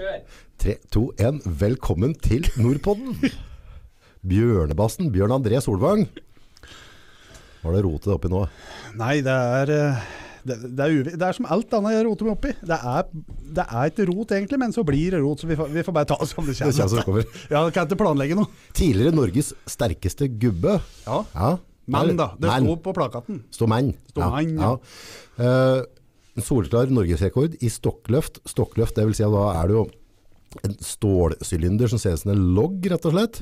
Kjør! 3, 2, 1. Velkommen til Nordpodden. Bjørnebassen Bjørn André Solvang. Hva er det rotet oppi nå? Nei, det er eh, det, det, er det er som alt annet jeg roter meg oppi. Det er, det er ikke rot egentlig, men så blir det rot. Så vi får, vi får bare ta oss om det Det kommer som det kommer. kommer. Ja, det kan ikke planlegge noe. Tidligere Norges sterkeste gubbe. Ja. Ja. Men da, det sto på plakaten. Sto mann. Stå man ja. Eh, en solklar norgesrekord i stokkløft. Stokkløft, det vil si at da er det jo en stålsylinder som ser ut som en logg, rett og slett.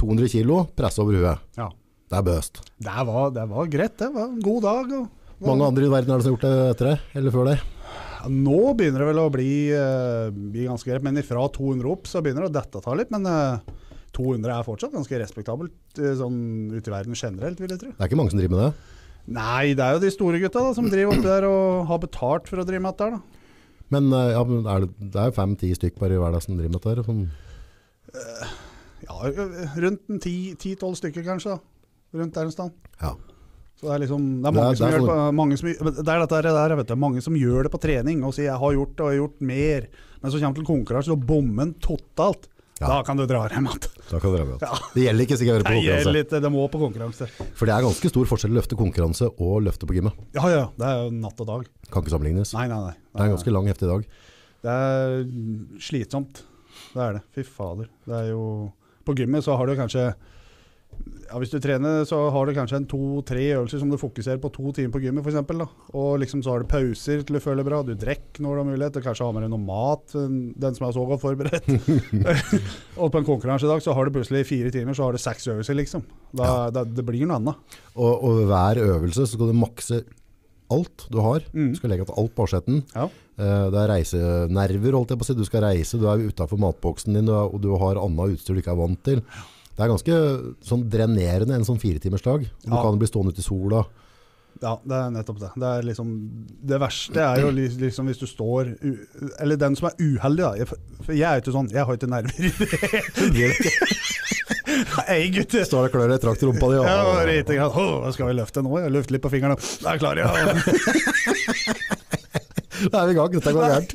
200 kilo, presse over huet. Ja. Det er bøst. Det var, det var greit, det. var en god dag. Og, Mange andre i verden er det som har gjort det etter deg, eller før deg. Ja, nå begynner det vel å bli, uh, bli ganske greit, men fra 200 opp så begynner det å dette ta litt. Men Uh, 200 er fortsatt ganske respektabelt eh, sånn ute i verden generelt, vil jeg tro. Det er ikke mange som driver med det. Nei, det er jo de store gutta da, som driver oppi der og har betalt for å drive med dette da. Men eh, ja, er det, det er jo fem-ti stykk bare i hverdagen som driver med dette. Sånn. Ja, rundt 10-12 stykker kanskje, da. Rundt der en stand. Ja. Så det er liksom Det er Det er- mange, det som, er gjør det sånn- på, mange som Det er dette der, vet du. Mange som gjør det på trening og sier 'jeg har gjort det og jeg har gjort mer'. Men så kommer til konkurranse og bommer totalt. Ja. Da kan du dra hjem igjen. Ja. Det gjelder ikke sikkert å være på Det gjelder konkurranse. litt, det må på konkurranse. For det er ganske stor forskjell å løfte konkurranse og løfte på gymmet. Ja ja, det er jo natt og dag. Kan ikke sammenlignes. Nei, nei, nei. Det er en ganske lang, heftig dag. Det er slitsomt. Det er det. Fy fader. Det er jo På gymmet så har du kanskje ja, Hvis du trener, så har du kanskje en to-tre øvelser som du fokuserer på to timer på gymmet, f.eks. Og liksom så har du pauser til du føler bra. Du drikker når du har mulighet. Og kanskje har med deg noe mat, den som er så godt forberedt. og på en konkurransedag så har du plutselig fire timer, så har du seks øvelser, liksom. Da, da, det blir noe annet. Og, og hver øvelse så skal du makse alt du har. Mm. Du skal legge til alt på asjetten. Ja. Eh, Det er reisenerver, holdt jeg på å si. Du skal reise, du er utafor matboksen din, og du har annet utstyr du ikke er vant til. Det er ganske sånn drenerende en sånn firetimersdag. Du Ja. kan bli stående ute i sola. Ja, det er nettopp det. Det, er liksom, det verste er jo liksom hvis du står Eller den som er uheldig, da. Jeg, for jeg er jo ikke sånn. Jeg har ikke nerver i det. Hei, gutter. Står det klør i traktorrumpa di. Ja, og- og hva skal vi løfte nå? Jeg løfter litt på fingeren. Der klarer jeg. Da er vi i gang. Dette går gærent.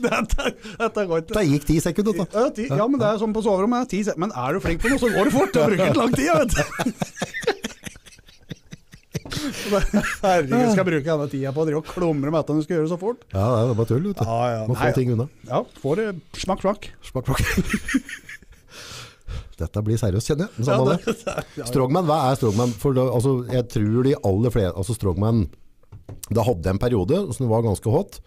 Dette, gikk ti sekunder. Da. Ja, ti, ja, men det er sånn på soverommet. Men er du flink på noe, så går det fort. Det bruker ikke lang tid, vet du. Herregud, skal jeg bruke denne tida på å drive og klumre med at du skal gjøre det så fort? Ja, det er bare tull. Vet du. Ja, ja. Må få ting unna. Ja, får det smakk, smakk. Smakk, smakk. Dette blir seriøst, kjenner jeg. Ja, det, det. ja. Strongman, hva er strongman? For det, altså, jeg tror de aller flere Altså strongman Det hadde en periode som var ganske hot.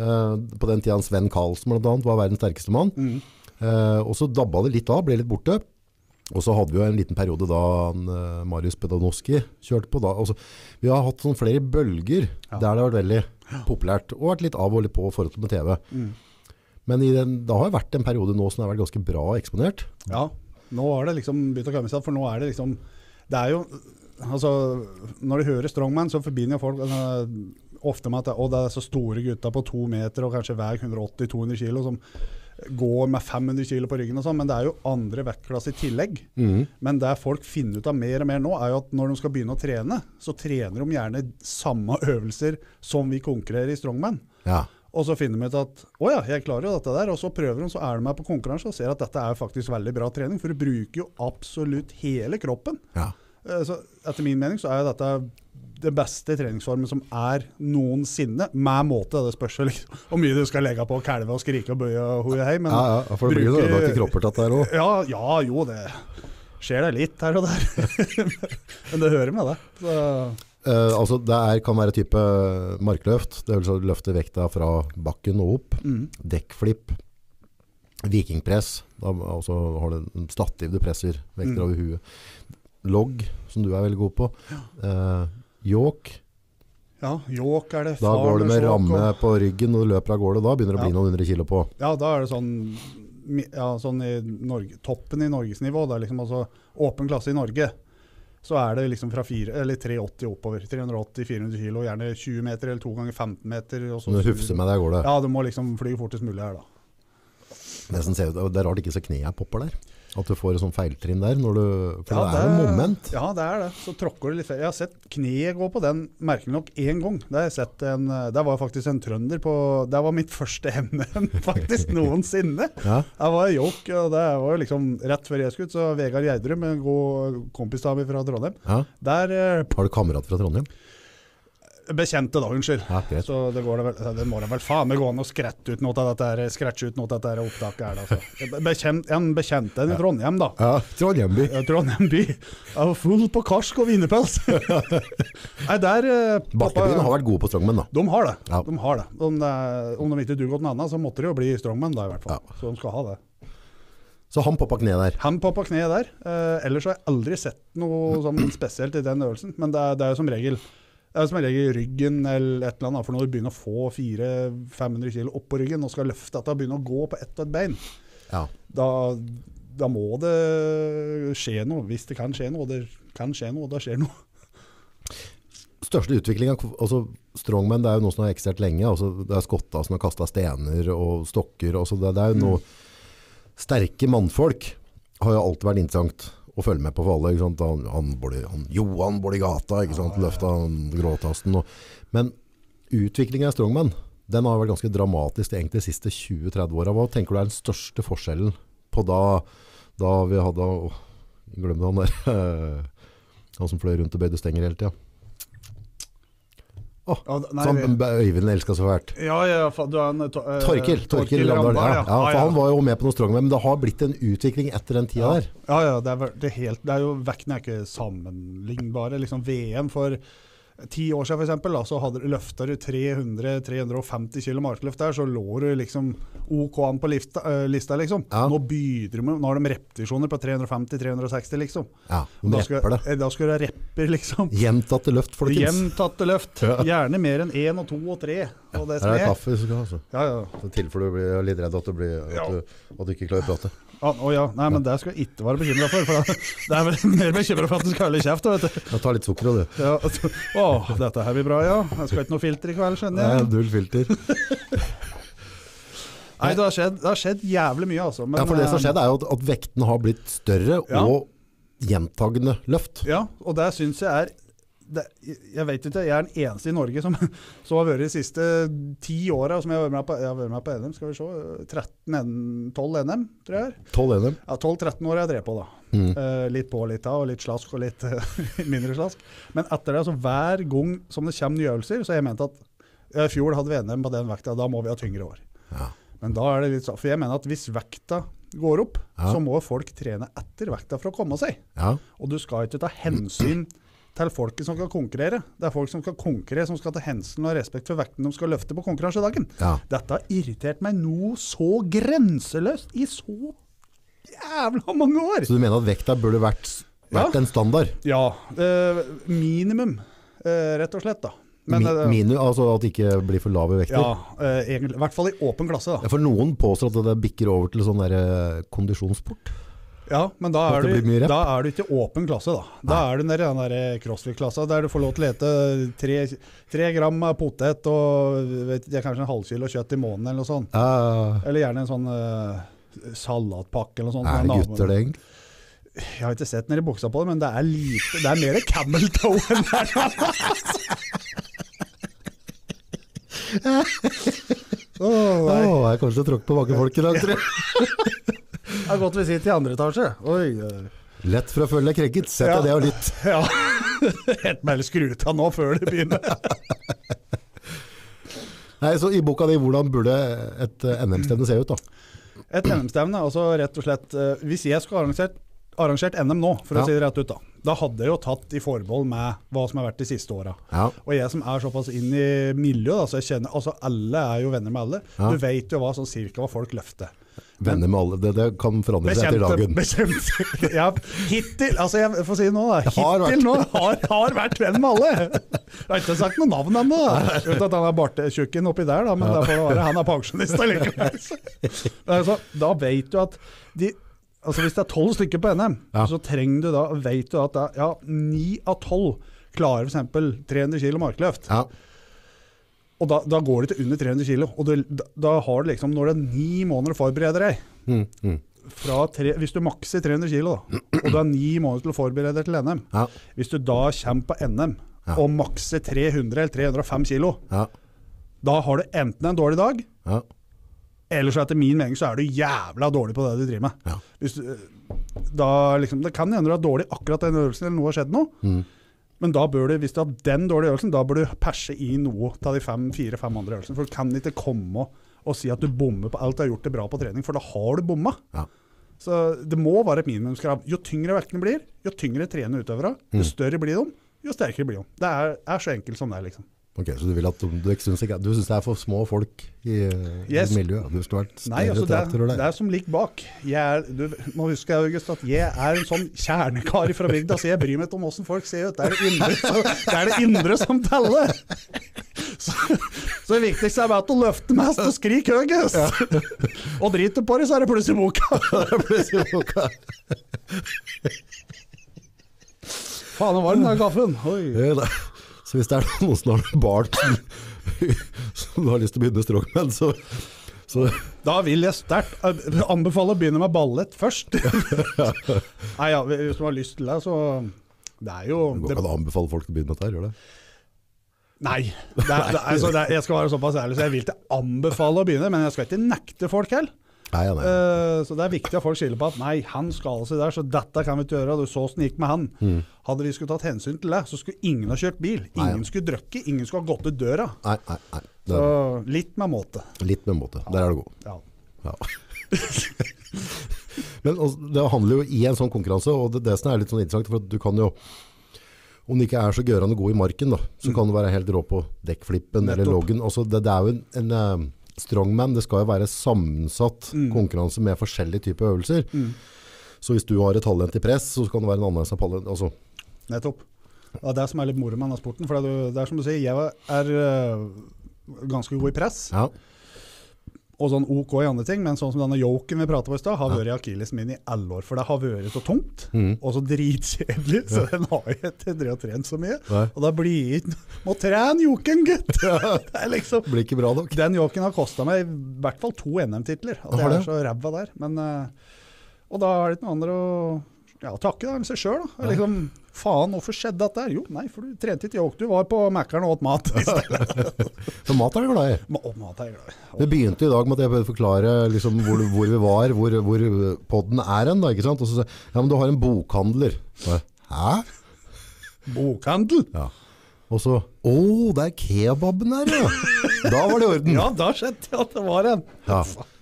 Eh, på den tida Sven Karlsen blant annet var verdens sterkeste mann. Mm. Eh, og så dabba det litt av, ble litt borte. Og så hadde vi jo en liten periode da eh, Marius Pedanoski kjørte på. Da. Altså, vi har hatt sånn flere bølger Ja. der det har vært veldig populært. Og vært litt av og litt på i forhold til med TV. Mm. Men i den, det har jo vært en periode nå som har vært ganske bra eksponert. Ja, nå har det liksom begynt å komme seg, for nå er det liksom Det er jo Altså, når de hører Strongman, så forbinder folk altså, ofte med at det, det er så store gutter på to meter og kanskje veier 180-200 kilo som går med 500 kilo på ryggen og sånn, men det er jo andre vektklasser i tillegg. Men det folk finner ut av mer og mer nå, er jo at når de skal begynne å trene, så trener de gjerne samme øvelser som vi konkurrerer i Strongman. Ja. Og så finner de ut at å ja, jeg klarer jo dette der. Og så prøver de, så er de med på konkurranse og ser at dette er faktisk veldig bra trening. For du bruker jo absolutt hele kroppen. ja. Eh, Så etter min mening så er jo dette det beste treningsformen som er noensinne, med måte. Det spørs liksom hvor mye du skal legge på å kalve og skrike og bøye og hoie hei. Men Ja, ja, for det blir jo ødelagte kropper tatt der òg. Ja, ja, jo, det skjer det litt her og der. men det hører med, det. Så, Eh, altså det er, kan være type markløft, det vil si løfte vekta fra bakken og opp. mm. Dekkflipp, vikingpress, da altså har du stativ du presser vekter Mm. over huet. Logg, som du er veldig god på. Eh, York, ja, yoke er det. da går du med ramme og- på ryggen og løper av gårde. Da begynner det å bli Ja. noen hundre kilo på. Ja, da er det sånn, ja, sånn i Norge, toppen i norgesnivå. Det er liksom altså åpen klasse i Norge. Så er det liksom fra fire, eller 380 oppover. 380-400 kilo, gjerne 20 meter eller 2 ganger 15 meter. Og så du hufser med deg av gårde. Ja, du må liksom fly fortest mulig her, da. Det, det er rart ikke så kneet popper der. At du får et sånn feiltrinn der. Når du, for Ja, det er jo moment. Ja, det er det. Så tråkker du litt feil. Jeg har sett kneet gå på den merkelig nok én gang. Det har jeg sett en, der var faktisk en trønder på Det var mitt første NM faktisk noensinne. Ja. Jeg var York, og det var liksom rett før jeg skulle ut, så Vegard Gjerdrum, en god kompis av meg fra Trondheim, Ja. der eh, Har du kamerat fra Trondheim? Bekjente, da, unnskyld. Ja. Så det, går det, vel, det må da vel faen meg gå an å skrette ut noe av dette her, scratche ut noe av dette her opptaket her. da, Så. Bekjent, en bekjent en i Trondheim, da. Ja, Trondheim by. Trondheim by. Jeg var full på karsk og wienerpels. Nei, der eh, Bakkebyen har vært gode på strongman, da. De har det. Ja. De har det. Om, om de ikke duger godt noe annet, så måtte de jo bli strongman, da i hvert fall. Ja. Så de skal ha det. Så han poppa kneet der. Han poppa kneet der. Eh, ellers har jeg aldri sett noe sånn spesielt i den øvelsen. Men det er, det er jo som regel det er som regel ryggen eller et eller annet. For når du begynner å få 400-500 kg oppå ryggen og skal løfte dette og begynne å gå på ett og et bein, Ja. da, da må det skje noe. Hvis det kan skje noe. Det kan skje noe, da skjer noe. Største utviklinga altså Strongman det er jo noe som har eksistert lenge. Altså, det er skotta som har kasta stener og stokker. Altså, det, det er jo noe Sterke mannfolk har jo alltid vært interessant å følge med på for alle. Han, han, Bård- han, Johan gata, ikke sant? løfta gråtasten. Og, men utviklinga i Strongman den har vært ganske dramatisk egentlig de siste 20-30 åra. Hva tenker du er den største forskjellen på da, da vi hadde Glem det, han der. Han som fløy rundt og bøyde stenger hele tida. Ja, nei, Som Øyvind elska så fælt. ja, ja, du er en to, eh, Torkil, Torkil Ramdal. Ja, ja, for han var jo med på noe strongman, men det har blitt en utvikling etter den tida ja. der. Ja, ja, det er, det er, helt, det er jo Vekten er ikke sammenlignbare. Liksom VM for ti år siden for eksempel, da, så hadde, løfta du 300-350 kg markløft der, så lå du liksom OK an på lista, uh, lista liksom. Ja. Nå begynner de, nå har de repetisjoner på 350-360, liksom. Ja, de Da skal, det. eh, da skal du ha repper, liksom. Gjentatte løft, folkens. Gjentatte løft. Ja. Gjerne mer enn én og to og tre. Og det som er kaffe du skal ha. så. Ja, ja. Så tilfelle du blir litt redd at du, blir, at du, at du ikke klarer å prate. Ah, oh, ja. Nei, men det skal jeg ikke være bekymra for. for det er vel mer bekymra for at du skal holde kjeft. Vet du. Jeg ta litt sukker, du. Ja, altså, å, dette her blir bra, ja. Jeg skal ikke noe filter i kveld, skjønner Nei. Null filter. Nei, det har skjedd, det har skjedd jævlig mye, altså. Men, Ja, for det som har skjedd, er jo at, at vektene har blitt større Ja. og gjentagende løft. Ja, og det syns jeg er det, Jeg vet ikke, jeg er den eneste i Norge som, som har vært de siste ti åra som jeg har vært med på, jeg har vært med på NM. Skal vi se 13, 12 NM, tror jeg. er. 12 NM. Ja, 12-13 år jeg drev på, da. Mm. Uh, litt på og litt av, og litt slask og litt uh, mindre slask. Men etter det, altså hver gang som det kommer nye øvelser, så har jeg ment at i fjor hadde vi NM på den vekta, da må vi ha tyngre år. Ja. Men da er det litt for jeg mener at hvis vekta går opp, Ja. så må folk trene etter vekta for å komme seg. Ja. Og du skal ikke ta hensyn til folket som skal konkurrere. Det er folk som skal konkurrere, som skal ta hensyn og respekt for vekten de skal løfte på konkurransedagen. Ja. Dette har irritert meg noe så grenseløst i så jævla mange år. Så du mener at vekta burde vært, vært Ja. en standard? Ja, eh, minimum, eh, rett og slett da. Men, eh, minu, altså at det ikke blir for lave vekter? ja, eh, egentlig, i hvert fall i åpen klasse da. For noen påstår at det bikker over til sånn der eh, kondisjonssport. Ja, men da er, du, da er du ikke åpen klasse, da. Da er du nede i den der crossfit-klassa der du får lov til å ete tre, tre gram potet og vet, kanskje en halvkilo kjøtt i måneden eller noe sånt. Uh. Eller gjerne en sånn uh, salatpakke eller noe sånt. er det gutter, det egentlig? Jeg har ikke sett nedi buksa på det, men det er lite Det er mer camel toe enn det er. Oh, Å, jeg kommer til å tråkke på mange folk i dag, tror jeg. Det er godt vi sitter i andre etasje. Oi. Lett for å føle deg krenket. Sett Ja. deg det og lytt. Ja. Helt meg skru av nå før det begynner. Nei, så I boka di, hvordan burde et eh, NM-stevne se ut? da? Et NM-stevne, altså rett og slett eh, Hvis jeg skulle arrangert, arrangert NM nå, for Ja. å si det rett ut, da Da hadde jeg jo tatt i forbehold med hva som har vært de siste åra. Ja. Og jeg som er såpass inn i miljøet, da, så jeg kjenner Altså alle er jo venner med alle. Ja. Du vet jo hva sånn cirka hva folk løfter. Venner med alle. Det, det kan forandre seg etter dagen. bekjent. Ja, hittil Altså, jeg får si nå, da. Har vært. Nå har, har vært venn med alle. Jeg har ikke sagt noe navn ennå. Uten at han er bartetjukken oppi der, da, men ja. det være. Han er pensjonist allikevel. Altså, da vet du at de Altså Hvis det er tolv stykker på NM, Ja. så trenger du da, vet du at ni ja, av tolv klarer f.eks. 300 kg markløft. Ja. Og da, da går det til under 300 kg. Og du, da, da har du liksom, når det er ni måneder å forberede deg Mm, mm. tre, Hvis du makser 300 kg, og du har ni måneder til å forberede deg til NM Ja, Hvis du da kommer på NM Ja. og makser 300 eller 305 kg, ja, da har du enten en dårlig dag, ja. eller så etter min mening så er du jævla dårlig på det du driver med. Ja. Hvis du, da liksom, det kan hende du er dårlig akkurat den øvelsen, eller noe har skjedd noe. Mm. Men da bør du, hvis du har den dårlige øvelsen, da bør du perse i noe av de fem, fire-fem andre øvelsene. For du kan ikke komme og, si at du bommer på alt du har gjort det bra på trening, for da har du bomma. Ja. Så det må være et minimumskrav. Jo tyngre vektene blir, jo tyngre trener utøvere, jo Mm. større blir de, jo sterkere blir de. Det er, er så enkelt som det er, liksom. Ok, så du vil at du du syns det er for små folk i, Yes. i miljøet? Du skulle vært Nei, altså det, er- det er som ligger bak. Er, du må huske August, at jeg er en sånn kjernekar fra bygda, så jeg bryr meg ikke om åssen folk ser ut. Det er det indre, så, det er det indre som teller. Så, så det viktigste er bare at du løfter mest og skriker høyest. Og driter på det, så er det plutselig boka. Faen, det var den der kaffen. Oi. Så hvis det er noen som har barn som, som har lyst til å begynne strongman, så, så Da vil jeg sterkt eh, anbefale å begynne med ballett først. Nei, ja, hvis du har lyst til det, så Det er jo går det, ikke an å anbefale folk å begynne med dette gjør det? Nei. Det er, det er, altså, det er, jeg skal være såpass ærlig, så jeg vil ikke anbefale å begynne, men jeg skal ikke nekte folk heller. Nei, ja, nei. Uh, så det er viktig at folk skiller på at nei, han skal seg der, så dette kan vi ikke gjøre. Du så åssen det gikk med han. Hadde vi skulle tatt hensyn til det, så skulle ingen ha kjørt bil. Nei. Ingen skulle drøkke, ingen skulle ha gått ut døra. nei, nei, nei. Det Så litt med måte. litt med måte. Der er du god. Ja. Ja. Men altså, det handler jo i en sånn konkurranse, og det, det som er litt sånn interessant, for du kan jo om det ikke er så gørende god i marken, da, så kan du være helt rå på dekkflippen eller loggen. Altså, det, det er jo en, en eh, strongman, det skal jo være sammensatt konkurranse med forskjellige typer øvelser. Så hvis du har et talent i press, så kan det være en annen som talent. Altså, Nettopp. Det er det som er litt moro med denne sporten. For det er, det er som du sier, jeg er øh, ganske god i press, ja, og sånn OK i andre ting, men sånn som denne yoken vi prata på i stad, har vært akillesen min i alle år. For det har vært så tungt, Mm. og så dritkjedelig, så den har jeg ikke drevet og trent så mye. Nei. Og da blir ikke Må trene yoken, gutt! Det er liksom blir ikke bra nok. Den yoken har kosta meg i hvert fall to NM-titler. Jeg det? er så ræva der. Men, eh, og da er det ikke noe andre å ja, takke da, seg sjøl. Liksom, faen, hvorfor skjedde dette? Jo, nei, for du trente ikke yoke. Du var på Mækkern og åt mat. Så mat er du glad i. Ma- mat er jeg glad i. Det begynte i dag med at jeg prøvde å forklare liksom, hvor, hvor vi var, hvor, hvor podden er hen. Ikke sant? Og så sa ja, men du har en bokhandler. Jeg, Hæ? Bokhandel! Ja. Og så, å, det er kebaben her, ja. Da var det i orden. Ja, da skjønte jeg at det var en. Ja.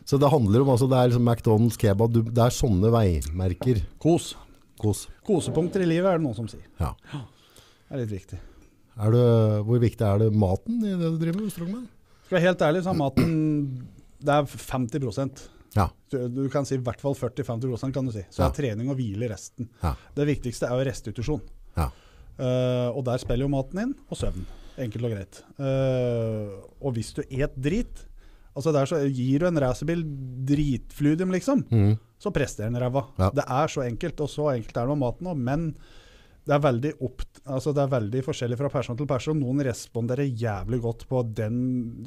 Så det handler om, altså, det er liksom McDonald's, kebab, du, det er sånne veimerker. Kos. Kos. Kosepunkter i livet er det noen som sier. Ja. Det er litt viktig. Er det, hvor viktig er det maten i det du driver med, Strongman? Skal jeg være helt ærlig, så er maten Det er 50% Ja. Du kan si i hvert fall 40-50% kan du si. Så Ja. er trening og hvile resten. Ja. Det viktigste er jo restitusjon. Ja. Uh, og der spiller jo maten inn, og søvn. Enkelt og greit. Uh, og hvis du et drit Altså der så Gir du en racerbil dritfludium, liksom, Mhm. Så presterer den ræva. Ja. Det er så enkelt, og så enkelt er det med maten òg. Men det er, veldig opp, altså det er veldig forskjellig fra person til person. Noen responderer jævlig godt på den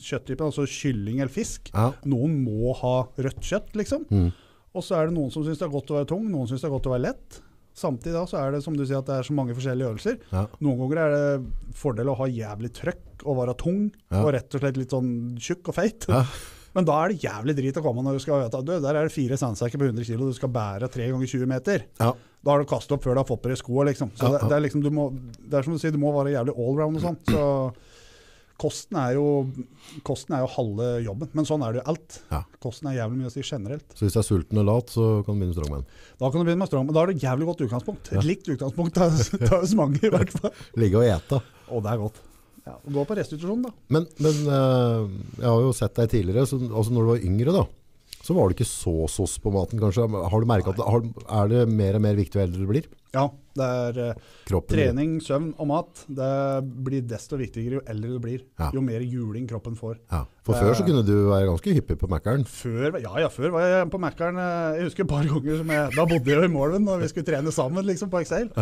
kjøtttypen, altså kylling eller fisk. Ja. Noen må ha rødt kjøtt, liksom. Mm. Og så er det noen som syns det er godt å være tung, noen syns det er godt å være lett. Samtidig da så er det som du sier at det er så mange forskjellige øvelser. Ja. Noen ganger er det fordel å ha jævlig trøkk og være tung, Ja. og rett og slett litt sånn tjukk og feit. Ja. Men da er det jævlig drit å komme når du skal vite at der er det fire sandsekker på 100 kg, du skal bære tre ganger 20 meter. Ja. Da har du kastet opp før du har fått på deg skoa, liksom. Så Ja, det, det, er liksom, må, det er som du sier, du må være jævlig allround og sånn. Så kosten er, jo, kosten er jo halve jobben, men sånn er det jo alt. Ja. Kosten er jævlig mye å si generelt. Så hvis du er sulten og lat, så kan du begynne med Strongman. Da kan du begynne med strongman. da har du et jævlig godt utgangspunkt. Et likt utgangspunkt tar så mange, i hvert fall. Ligge og ete. Og det er godt. Ja, Gå på restitusjon, da. Men, men uh, jeg har jo sett deg tidligere, så, altså når du var yngre da, så var du ikke så sås på maten kanskje. Har du merket at har, er det mer og mer viktig jo eldre du blir? Ja, det er eh, Kroppen? trening, søvn og mat. Det blir desto viktigere jo eldre du blir. Ja. Jo mer juling kroppen får. Ja. For før så kunne du være ganske hyppig på Mac-eren. Ja, ja, før var jeg på Mækkern. eh, Jeg husker et par ganger som jeg, Da bodde jeg jo i Målven og vi skulle trene sammen liksom, på Excel.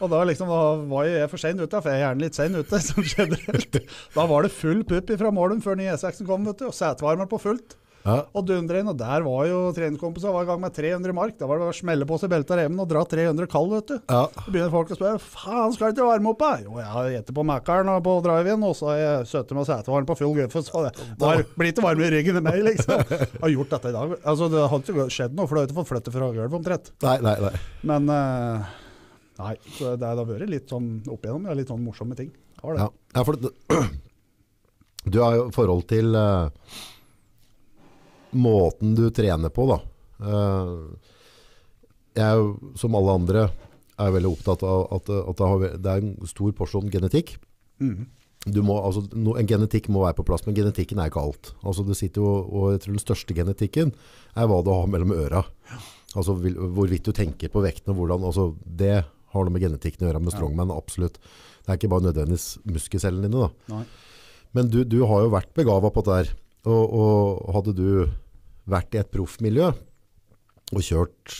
Og da, liksom, da var jeg for sein ute, for jeg er gjerne litt sein ute. som generelt. Da var det full pupp fra Målum før nye E6-en kom, vet du, og setevarmer på fullt. Ja. Og dundre inn, og der var jo treningskompisene var i gang med 300 mark. Da var det bare å smelle på seg beltet av remen og dra 300 kall, vet du. Ja. Så begynner folk å spørre faen, skal du ikke varme opp, da? Jo, jeg har gjetter på Mækkern og på drive-in, og så har jeg sittet med setevarme på full guffe, så det var, blir ikke varme i ryggen i meg, liksom. Jeg har gjort dette i dag. Altså, det har ikke skjedd noe, for du har ikke fått flytte fra gulvet omtrent. Nei, nei, nei. Men eh, Nei, så det har vært litt sånn opp igjennom, ja, litt sånn morsomme ting. Har det. Ja, for det, du har jo forhold til uh, måten du trener på, da. Uh, jeg er jo, som alle andre, er veldig opptatt av at, at det, har, det er en stor porsjon genetikk. Mm. Du må, altså, no, en genetikk må være på plass, men genetikken er ikke alt. Altså, det sitter jo, og jeg tror den største genetikken er hva du har mellom øra. Altså vil, hvorvidt du tenker på vekten og hvordan, altså, det har noe med genetikken å gjøre med strongman, absolutt. Det er ikke bare nødvendigvis muskelcellene dine da. Nei. Men du, du har jo vært begava på det her. Og, og hadde du vært i et proffmiljø og kjørt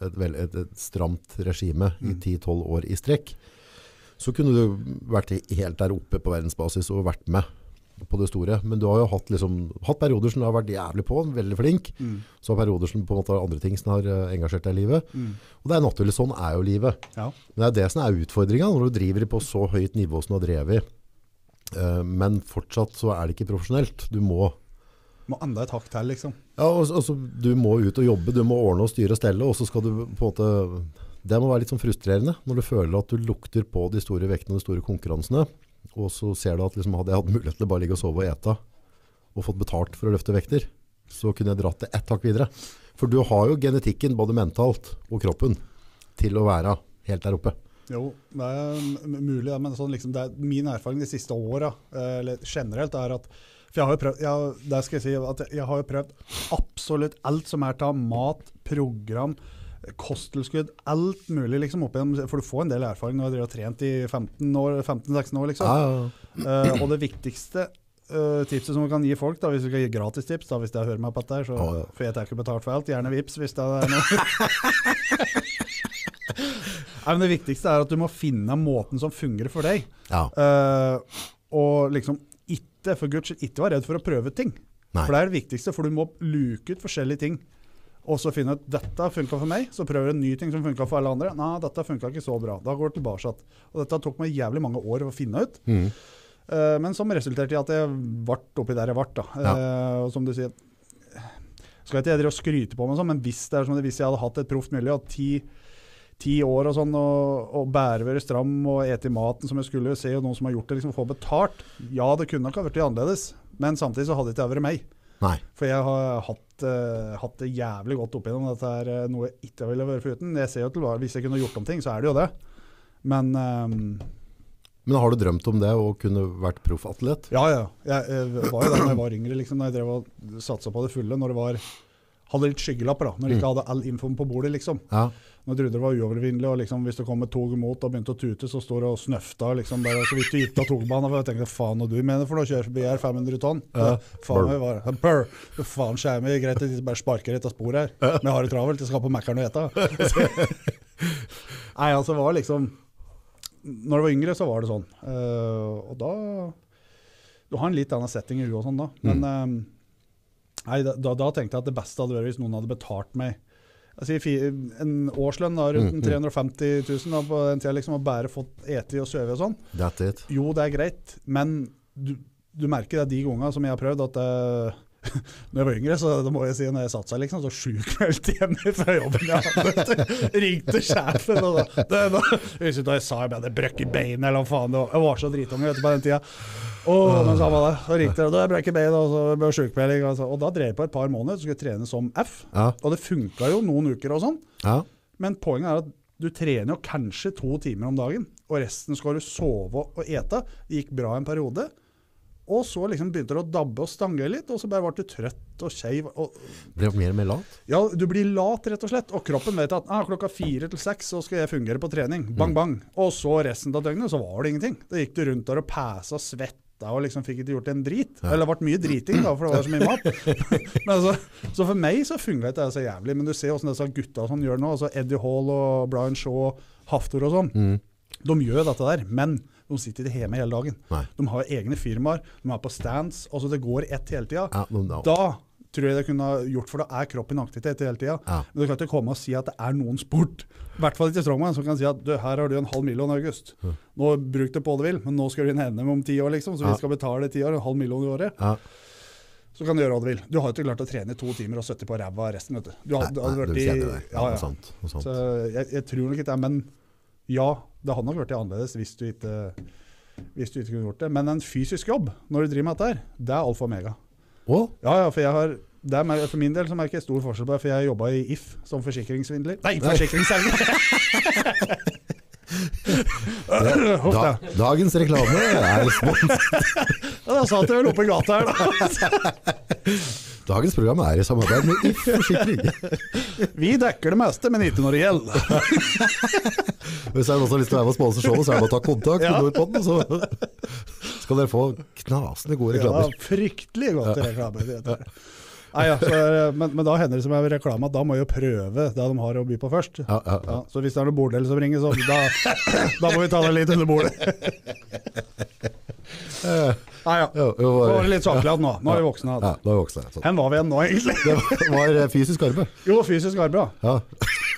et, vel, et, et stramt regime i 10-12 år i strekk, så kunne du vært helt der oppe på verdensbasis og vært med på det store. Men du har jo hatt, liksom, hatt perioder som du har vært jævlig på, veldig flink. Mm. Så har perioder som på en måte har andre ting som har eh, engasjert deg i livet. Mm. Og det er naturlig, sånn er jo livet. Ja. Men det er det som er utfordringa når du driver på så høyt nivå som du har drevet. Uh, Men fortsatt så er det ikke profesjonelt. Du må, Må enda et hakk til, liksom. ja, altså, altså, du må ut og jobbe, du må ordne og styre og stelle, og så skal du på en måte Det må være litt sånn frustrerende når du føler at du lukter på de store vektene og de store konkurransene, og så ser du at liksom, hadde jeg hatt mulighet til å bare ligge og sove og ete og fått betalt for å løfte vekter, så kunne jeg dratt det ett hakk videre. For du har jo genetikken, både mentalt og kroppen, til å være helt der oppe. Jo, det er mulig, men sånn, liksom, er min erfaring de siste åra, eh, eller generelt, er at For jeg har jo prøvd, jeg, der skal jeg si at jeg har jo prøvd absolutt alt som er av mat, program, kosttilskudd, alt mulig liksom opp igjennom. For du får en del erfaring når du har trent i 15 år, 15-16 år, liksom. Ja, ja, ja. Eh, og det viktigste uh, tipset som vi kan gi folk, da, hvis vi skal gi gratistips, da, hvis jeg hører meg på dette, så, oh, for jeg tar ikke betalt for alt, gjerne vips hvis det er noe. Nei, men det viktigste er at du må finne måten som fungerer for deg. ja. Eh, og liksom ikke, for guds skyld, ikke være redd for å prøve ting. Nei. For det er det viktigste, for du må luke ut forskjellige ting. Og så finne ut dette funka for meg, så prøver en ny ting som funka for alle andre. Nei, dette funka ikke så bra. Da går det tilbake. Og dette tok meg jævlig mange år å finne ut. Mm. Uh, men som resulterte i at jeg ble oppi der jeg ble. Ja. Uh, og som du sier Skal ikke jeg drive og skryte på meg sånn, men hvis, det er som det, hvis jeg hadde hatt et proft miljø og ti, ti år og sånn, og, og bære være stram og ete maten som jeg skulle, se og noen som har gjort det, liksom få betalt Ja, det kunne nok ha blitt annerledes, men samtidig så hadde det ikke vært meg. Nei. For jeg har hatt, eh, hatt det jævlig godt opp igjennom. Dette er uh, noe jeg ikke ville vært foruten. Jeg ser jo til Hvis jeg kunne gjort om ting, så er det jo det. Men ehm, Men har du drømt om det å kunne vært proffatlet? Ja, ja. Jeg, jeg var jo der da jeg var yngre, liksom, da jeg drev og satsa på det fulle. Når det var hadde litt skyggelapper, da. Når de ikke hadde all infoen på bordet, liksom. Ja. Når jeg trodde det var uovervinnelig, og liksom, hvis det kom et tog imot og begynte å tute, så står det og snøfta liksom, bare så vidt du gitt av togbanen. Og jeg tenkte faen og du mener for noe, kjører forbi her 500 tonn. Ja. Faen, meg var, Brr. faen skjer meg, greit at de bare sparker etter spor her. Men jeg har det travelt, jeg skal på Mækkern og ete. Nei, altså, var liksom Når jeg var yngre, så var det sånn. Uh, og da Du har en litt annen setting i huet og sånn, da. Men eh, nei, da, da, da tenkte jeg at det beste hadde vært hvis noen hadde betalt meg sier en årslønn da, rundt Mm, mm. 350 000 da, på den tida, liksom, og bare fått ete og sove og sånn. Jo, det er greit, men du, du merker det de gangene som jeg har prøvd, at eh, når jeg var yngre, så det må jeg si når jeg satt seg, liksom, så sjukmeldt hjemme fra jobben jeg hadde. Ringte sjefen og da, det, da Jeg da jeg sa jeg hadde brøkket beinet eller hva faen det var. Jeg var så dritunge vet du, på den tida. Og men så var det, så ringte det, jeg brøkket beinet, og så ble sjukmelding. Og, Og da drev jeg på et par måneder, så skulle jeg trene som F. Ja. Og det funka jo noen uker og sånn. Ja. Men poenget er at du trener jo kanskje to timer om dagen, og resten skal du sove og ete. Det gikk bra en periode. Og så liksom begynte det å dabbe og stange litt, og så bare ble du trøtt og skeiv. Ble mer og mer lat? ja, du blir lat, rett og slett. Og kroppen vet at ah, klokka fire til seks så skal jeg fungere på trening. Bang, bang. Og så resten av døgnet så var det ingenting. Da gikk du rundt der og pæsa og svetta og liksom fikk ikke gjort en drit. Eller det ble mye driting, da, for det var så mye mat. Men altså, så for meg så funka ikke det så jævlig. Men du ser åssen disse gutta sånn gjør nå. Altså Eddie Hall og Brian Shaw, Haftor og sånn. Mm. De gjør dette der, men de sitter ikke hjemme hele dagen. Nei. De har egne firmaer, de er på stands. altså Det går ett hele tida. Ja, no, da- Da tror jeg det kunne ha gjort, for da er kroppen i aktivitet hele tida. Ja. Men du kan ikke komme og si at det er noen sport, i hvert fall ikke strongman, som kan si at du, her har du en halv million i august. Nå Bruk det på det vil, men nå skal du inn NM om ti år, liksom, så Ja. vi skal betale ti år, en halv million i året. Ja. Så kan du gjøre hva du vil. Du har jo ikke klart å trene i to timer og 70 på ræva resten, vet du. Du, Nei, hadde nei, vært du i- det. Ja, Ja, sant. Sant. Så jeg, jeg tror nok ikke det, men ja, det hadde nok vært annerledes hvis du ikke hvis du ikke kunne gjort det. Men en fysisk jobb når du driver med dette her, det er alfa og omega. Oh. Ja, ja, for jeg har det er, For min del så merker jeg stor forskjell på det, for jeg jobba i If som forsikringssvindler. Nei, forsikringsselger! Da, da. dagens reklame er spons. Ja, da satt jeg vel oppe i gata her, da. Dagens program er i samarbeid med If Forsikring. Vi dekker det meste, men ikke når det gjelder. Hvis det er noen som har lyst til å være med og sponse showet, så er det bare å ta kontakt med Ja. den. så skal dere få knasende gode Ja, reklamer. fryktelig godt reklame. Nei, ja, så, men, men da hender det som er reklame at da må jeg jo prøve det de har å by på først. Ja, ja, ja. Ja, så hvis det er noe borddel som ringer, så da, da må vi ta det litt under bordet. Nei, ja. Jo, jo, var- var litt saklig igjen nå. Nå er vi voksne. Ja, nå er vi voksne. Sånn. Hvor var vi igjen nå, egentlig? Det var, var eh, fysisk arbeid. Jo, fysisk arbeid. Ja.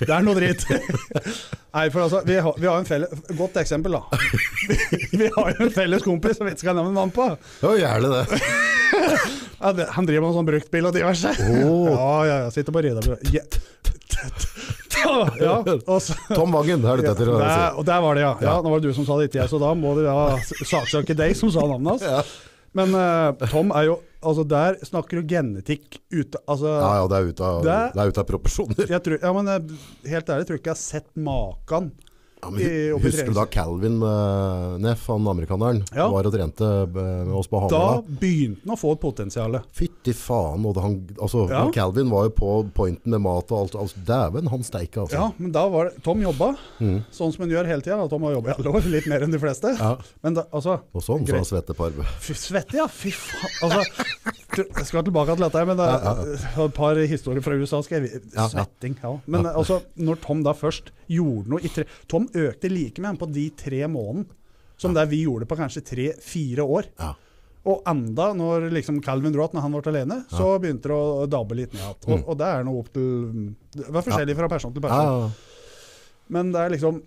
Det er noe dritt. Nei, for altså, vi har, vi har en felles Godt eksempel, da. Vi har jo en felles kompis som vi ikke skal nevne navn på. ja, gjerne det. Ja, han driver med sånn bruktbil og diverse. Oh. Ja, ja, ja. Sitter på Riddarbrua. Ja. Ja, og så Tom Vangen er det ja, etter Ja, der, og der var det, ja. ja. Ja. Nå var det du som sa det, ikke jeg, så da må det ha saksøke deg som sa navnet hans. Ja. Men uh, Tom er jo Altså, der snakker du genetikk ute Altså Ja, ja, det er ute av, Det- det er ute av proporsjoner. jeg tror, ja, men eh, Helt ærlig tror jeg ikke jeg har sett maken. Ja, husker du da Calvin uh, Neff, han amerikaneren, Ja. var og trente eh, med oss på Da begynte han å få et potensial. Fytti faen. Og han, altså, Ja. Calvin var jo på pointen med mat og alt. Altså, Dæven, han steika, altså. Ja, men da var det Tom jobba Mm. sånn som han gjør hele tida. Tom har jobba i alle år, litt mer enn de fleste. Ja. Men da, altså Og sånn, Greit. sa Svetteparve. Fy svette, ja. Fy faen. Altså, jeg skal tilbake til dette, men det er et par historier fra USA. Skal jeg, svetting, ja. Men altså, når Tom da først gjorde noe i tre, Tom økte like han på de tre månedene som det vi gjorde på kanskje tre-fire år. Ja. Og enda, når liksom Calvin Roth, når han ble alene, så begynte det å dabbe litt ned igjen. Og, og det er noe opp til Det var forskjellig fra person til person. ja. Men det er liksom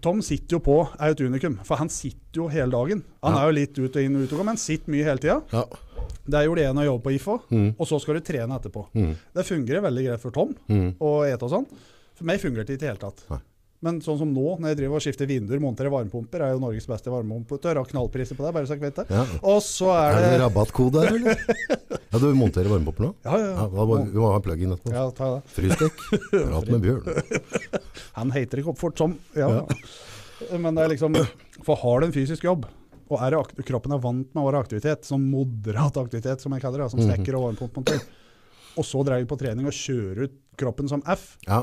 Tom sitter jo på, er jo et unikum, for han sitter jo hele dagen. Han Ja. er jo litt ut og inn og ut og gå, men sitter mye hele tida. ja. Det gjorde jeg når jeg jobbet på IFO, Mm. og så skal du trene etterpå. Mm. Det fungerer veldig greit for Tom Mm. å ete og sånn. For meg fungerte det ikke i det hele tatt. Nei. Men sånn som nå, når jeg driver og skifter vinduer, monterer varmepumper, er jo Norges beste varmepumper. Har knallpriser på det, bare så dere vet det. Ja. Og så Er er det det rabattkode her, eller? Ja, du monterer varmepumper nå? Ja, ja, Ja, ja. da må, vi må ha plug-in etterpå. ja ta det. Frystek. Prat med Bjørn. Han heter ikke opp fort som ja. Men det er liksom For har du en fysisk jobb, og er kroppen er vant med å være aktivitet, sånn moderat aktivitet som jeg kaller det, som Mhm. snekker og varmepumpemontør, og så dreier du på trening og kjører ut kroppen som F, Ja.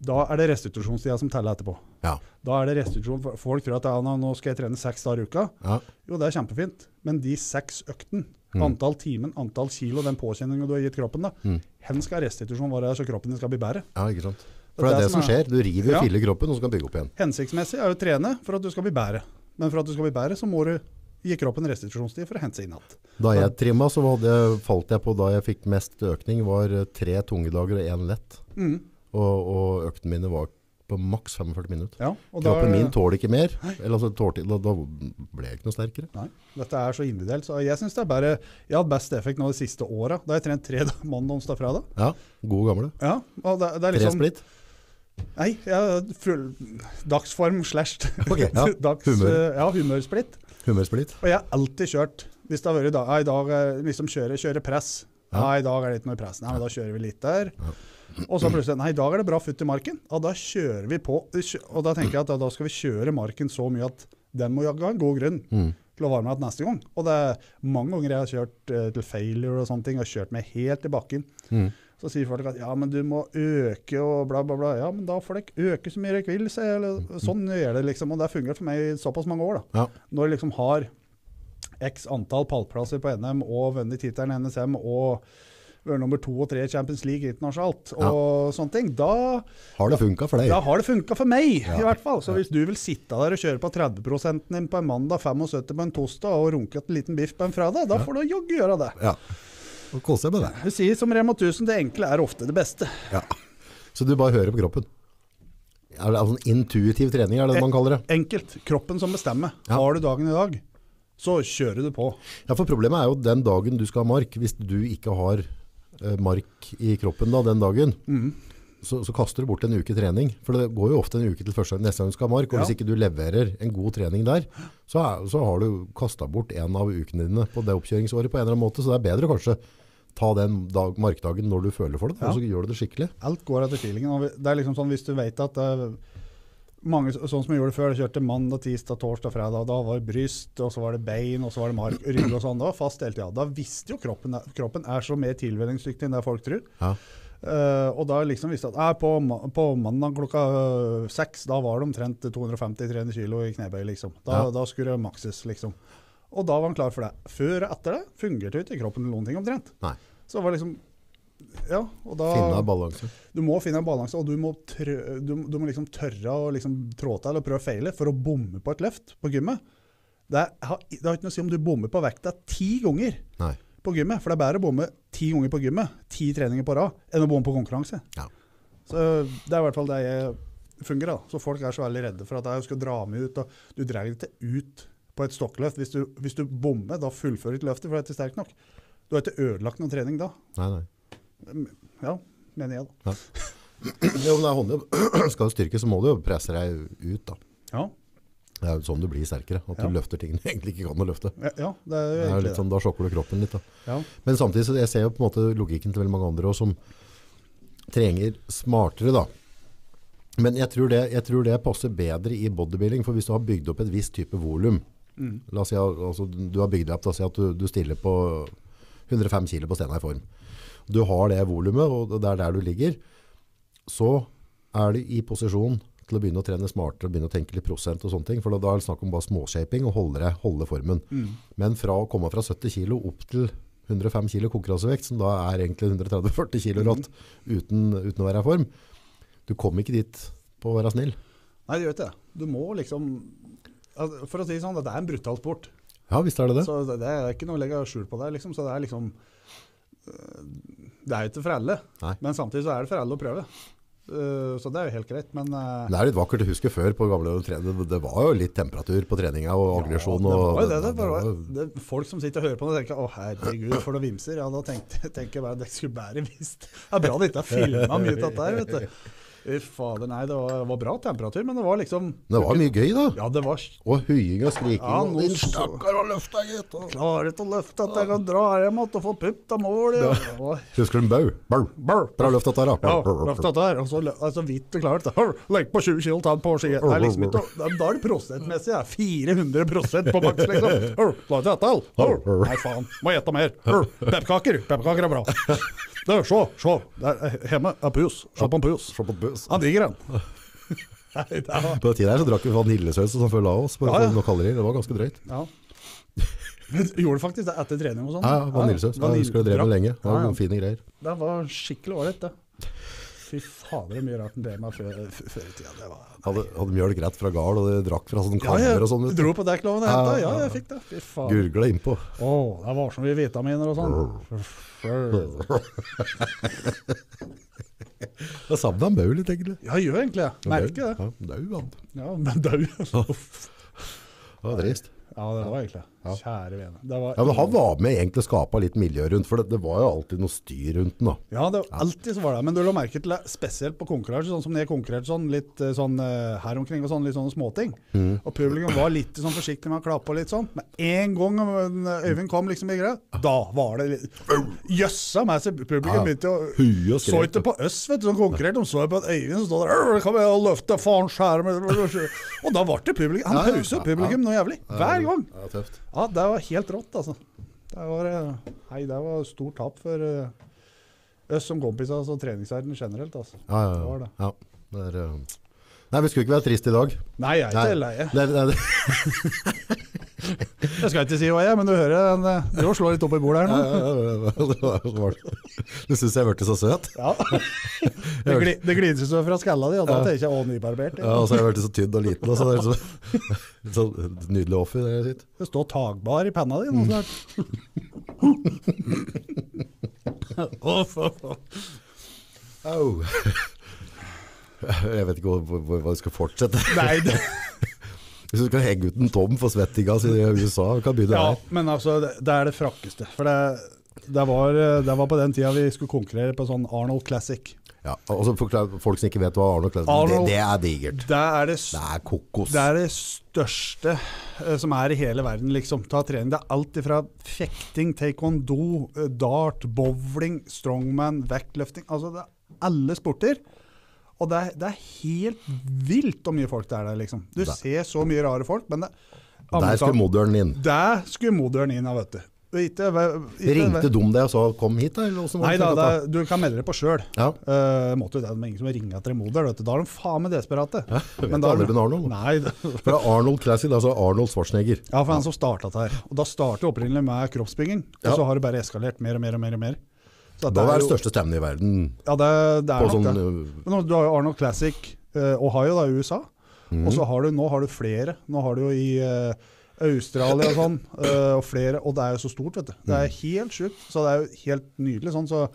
Da er det restitusjonstida som teller etterpå. Ja. Da er det restitusjon. Folk tror at ja, nå skal jeg trene seks dager i uka. Ja. Jo, det er kjempefint, men de seks øktene, Mm. antall timen, antall kilo, den påkjenninga du har gitt kroppen, da, Mm. hen skal restitusjon være så kroppen din skal bli bedre. ja, ikke sant. For det er det som skjer. Du river Ja. og filler kroppen, og så kan bygge opp igjen. Hensiktsmessig er å trene for at du skal bli bedre. Men for at du skal bli bedre, så må du gi kroppen restitusjonstid for å hente seg inn igjen. Da jeg trimma, så jeg, falt jeg på da jeg fikk mest økning, var tre tunge dager og én lett. Mm. Og, og øktene mine var på maks 45 minutter. Ja, og da, Kroppen min tåler ikke mer. Eller altså, tålte, da, da ble jeg ikke noe sterkere. Nei, dette er så individuelt. Så jeg synes det er bare Jeg har hatt best effekt nå de siste åra. Da har jeg trent tre mandag, onsdag, fredag. Ja, gode gamle. Ja, og det, det er liksom splitt. Nei, jeg full dagsform slash Ok, ja. dags, Humør. ja, humørsplitt. Humørsplitt. Og jeg har alltid kjørt Hvis det har vært i dag, ja, i dag eh, liksom kjøre, kjøre press. Ja. Ja. I dag er det ikke noe press. Nei, men da kjører vi litt der. Og så plutselig Nei, i dag er det bra futt i marken. Og da kjører vi på. Og da tenker jeg at da, da skal vi kjøre marken så mye at den må jaggu ha en god grunn Mm. til å varme igjen neste gang. Og det er mange ganger jeg har kjørt eh, til failure og sånne ting, og kjørt meg helt i bakken. Mm. Så sier folk at ja, men du må øke og bla, bla, bla. Ja, men da får dere øke så mye dere vil, sier. Eller, sånn gjør det liksom. Og det har fungert for meg i såpass mange år, da. Ja. Når jeg liksom har x antall pallplasser på NM og vunnet tittelen NSM og vært nummer to og tre i Champions League internasjonalt og sånne ting, da, Har det funka for deg? da har det funka for meg, Ja. i hvert fall. Så hvis du vil sitte der og kjøre på 30 din på en mandag, 75 på en torsdag og runke en liten biff på en fredag, da får du jaggu gjøre det. Ja. Og kose deg med det. Du sier som Rema 1000, det enkle er ofte det beste. Ja. Så du bare hører på kroppen. Er det sånn intuitiv trening, er det det man kaller det? Enkelt. Kroppen som bestemmer. Ja. Har du dagen i dag, så kjører du på. Ja, for problemet er jo den dagen du skal ha mark, hvis du ikke har mark i kroppen da, den dagen, Mm. så, så kaster du bort en uke trening. For det går jo ofte en uke til første, neste gang du skal ha mark, og hvis ikke du leverer en god trening der, så, er, så har du kastet bort en av ukene dine på det oppkjøringsåret på en eller annen måte, så det er bedre kanskje ta den dag, markdagen når du føler for det, Ja. og så gjør du det skikkelig. Alt går etter feelingen. og Det er liksom sånn hvis du vet at er mange, sånn som jeg gjorde før, jeg kjørte mandag, tirsdag, torsdag, fredag. Da var det bryst, og så var det bein, og så var det mark, rygg og sånn. Var fast hele tida. Da visste jo kroppen Kroppen er så mer tilvenningsdyktig enn det folk tror. Ja. Uh, og da liksom visste jeg at eh, på, på mandag klokka øh, seks, da var det omtrent 250-300 kilo i knebøy, liksom. Da, Ja. da skulle det makses, liksom. Og da var han klar for det. Før og etter det fungerte jo ikke kroppen noen ting omtrent. Nei. Så det var liksom Ja, og da Finne balanse. du må finne en balanse, og du må, trø, du, du må liksom tørre å liksom trå til og prøve å feile for å bomme på et løft på gymmet. Det, er, har, det har ikke noe å si om du bommer på vekta ti ganger Nei. på gymmet, for det er bedre å bomme ti ganger på gymmet, ti treninger på rad, enn å bomme på konkurranse. Ja. Så det er i hvert fall det jeg fungerer. da. Så folk er så veldig redde for at jeg skal dra meg ut, og du drar ikke ut på et stokkløft. Hvis du, hvis du bommer, da fullfører ikke løftet, for det er ikke sterkt nok. Du har ikke ødelagt noen trening da. Nei, nei. Ja, mener jeg da. Ja. Ja, om det er håndjobb. Skal du styrke, så må du jo presse deg ut da. Ja, Det er jo sånn du blir sterkere, at Ja. du løfter ting du egentlig ikke kan å løfte. ja, det er jo Det er litt sånn, da sjokker du kroppen litt da. Ja. Men samtidig, så jeg ser jo på en måte logikken til veldig mange andre også, som trenger smartere da. Men jeg tror, det, jeg tror det passer bedre i bodybuilding, for hvis du har bygd opp et visst type volum, Mm. la oss si altså, du har bygd opp, da, si at du, du stiller på 105 kg på stena i form. Du har det volumet, og det er der du ligger, så er du i posisjon til å begynne å trene smartere, og begynne å tenke litt prosent og sånne ting, for da, er det snakk om bare småshaping og holde, holde formen. Mm. Men fra å komme fra 70 kilo opp til 105 kilo konkurransevekt, som da er egentlig 130-40 kilo rått, uten, uten å være i form, du kommer ikke dit på å være snill. Nei, det gjør ikke det. Du må liksom altså, For å si det sånn, det er en brutal sport. Ja, visst er det det. Så det, det er ikke noe å legge skjul på der, Liksom. Så det er liksom Det er jo ikke for alle, Nei. men samtidig så er det for alle å prøve. Uh, så det er jo helt greit, men uh, Det er litt vakkert å huske før på gamle. Det, var jo litt temperatur på treninga og aggresjon. Ja, det og- var jo det. det, det var, folk som sitter og hører på det, tenker 'Å, herregud, for noen vimser'. Ja, da tenker jeg bare at det skulle bare visst. Det er bra det ikke er filma mye av dette her, vet du. Fader, nei, det var, var bra temperatur, men det var liksom Det var mye gøy, da. Ja, det var Og høying og skriking. Ja, nå din stakkar og løfta, gitt. og- Klarer ikke å løfte at jeg kan dra hjem igjen og få putt av mål. Ja. Og- Husker du en bau? Bau. Brr. Bra løft dette her, da. Ja, løft dette her, og så lø- altså, vidt du klarer det. Legg på 20 kilo, ta den på ski. Det er liksom ikke, da, er det prosentmessig. Ja. 400 på maks, liksom. Klarer La ikke dette all. Nei, faen. Må gjette mer. Pepperkaker. Pepperkaker er bra. Du, se, se. Der, eh, hjemme er pus. Se på en pus. Se på pus. Han digger den. Nei, var På den tiden her så drakk vi vaniljesaus og sånn før Laos. oss, for Ja, ja. noen kalorier. Det var ganske drøyt. Ja. Gjorde faktisk det etter trening og sånn. Ja, ja, vaniljesaus. Ja, jeg husker det drev med lenge. Det var Ja, ja. fine greier. Det var skikkelig ålreit, det. Fy fader, er mye rart enn det med før, før i tida. Det var Hadde, hadde mjølk rett fra gard, og det drakk fra sånne Ja, jeg kammer og sånn. Ja, jeg dro på dekkloven og henta. ja, jeg fikk det. Fy faen. Gurgla innpå. Å, det var så mye vitaminer og sånn. Jeg savna Mau litt, egentlig. Ja, jeg gjør egentlig det. Merker det. Ja, Dau, han. Ja, men dau. Det var drist. Ja, det var egentlig det. Ja. Kjære vene. Det var, Ja, men han var med egentlig å skape litt miljø rundt, for det, det var jo alltid noe styr rundt den da. Ja, det var alltid så var det. Men du la merke til det, spesielt på konkurranse, sånn som når jeg konkurrerte sånn, litt eh, sånn eh, her omkring og sånn, litt sånne småting. Mm. Og publikum var litt sånn forsiktig med å klappe og litt sånn. Men en gang eh, Øyvind kom liksom i greia, da var det litt Jøssa meg, så publikum begynte å og Så ikke på oss, vet du, som konkurrerte. De så på at Øyvind som stod der Kom Kan vi løfte faen skjermen? Og da ble det publikum. Han Ja, ja, pauset publikum noe jævlig. Hver gang. Ja, tøft. Ja, det var helt rått, altså. Det var, eh, nei, det var stort tap for uh, oss som kompiser og treningsverden generelt. Altså. Ja, ja, Det var det. ja. Det er, uh... Nei, vi skulle ikke være trist i dag. Nei, jeg er ikke leie. Jeg skal ikke si hva jeg er, men du hører den eh, Du slår litt opp i bordet her nå. ja, ja, ja. Du syns jeg ble så søt? Ja. Det, gli, det så fra skalla di, og da tenker jeg å, nybarbert. Ja, og så har jeg blitt så tynn og liten. Og så det er så, så nydelig offer. Det sitt. Det står tagbar i penna di nå snart. Uff, uff, uff. Au. Jeg vet ikke hva vi skal fortsette. Nei, det, Hvis du skal henge ut en Tom for svettinga si i USA, kan begynne ja, der. men altså, det, det er det frakkeste. For det, det, var, det var på den tida vi skulle konkurrere på sånn Arnold Classic. Ja, og så folk som ikke vet hva Arnold Classic Arnold- det, det er digert. Det er det, Det er kokos. det er det største eh, som er i hele verden, liksom. Ta trening. Det er alt ifra fekting, taekwondo, eh, dart, bowling, strongman, vektløfting. Altså, det er alle sporter. Og det er, det er helt vilt hvor mye folk det er der, liksom. Du Det- ser så mye rare folk, men det Der skulle moderen inn. Der skulle moderen inn, ja, vet du. Ikke, ikke, Ringte de deg og sa 'kom hit', da? Eller Nei da, det, du kan melde deg på sjøl. Ja. Uh, måtte det, er ingen som ringer etter en moder. Vet du. Da er de faen meg desperate. Ja, jeg vet Men da- aldri med Arnold. Nei, det, fra Arnold Classic, altså Arnold Schwarzenegger. Ja, for han som starta det her. Og da startet det opprinnelig med kroppsbygging, og Ja. så har det bare eskalert mer og mer og mer. og mer. Så Da det er det jo- største stemmen i verden Ja, det, det er nok sånn det. uh, Men du har jo Arnold Classic eh, Ohio da, i USA, Mm. og så har du, nå har du flere. Nå har du jo i eh, Australia og sånn, eh, og flere, og det er jo så stort, vet du. Det Mhm. er helt sjukt. Så det er jo helt nydelig sånn, så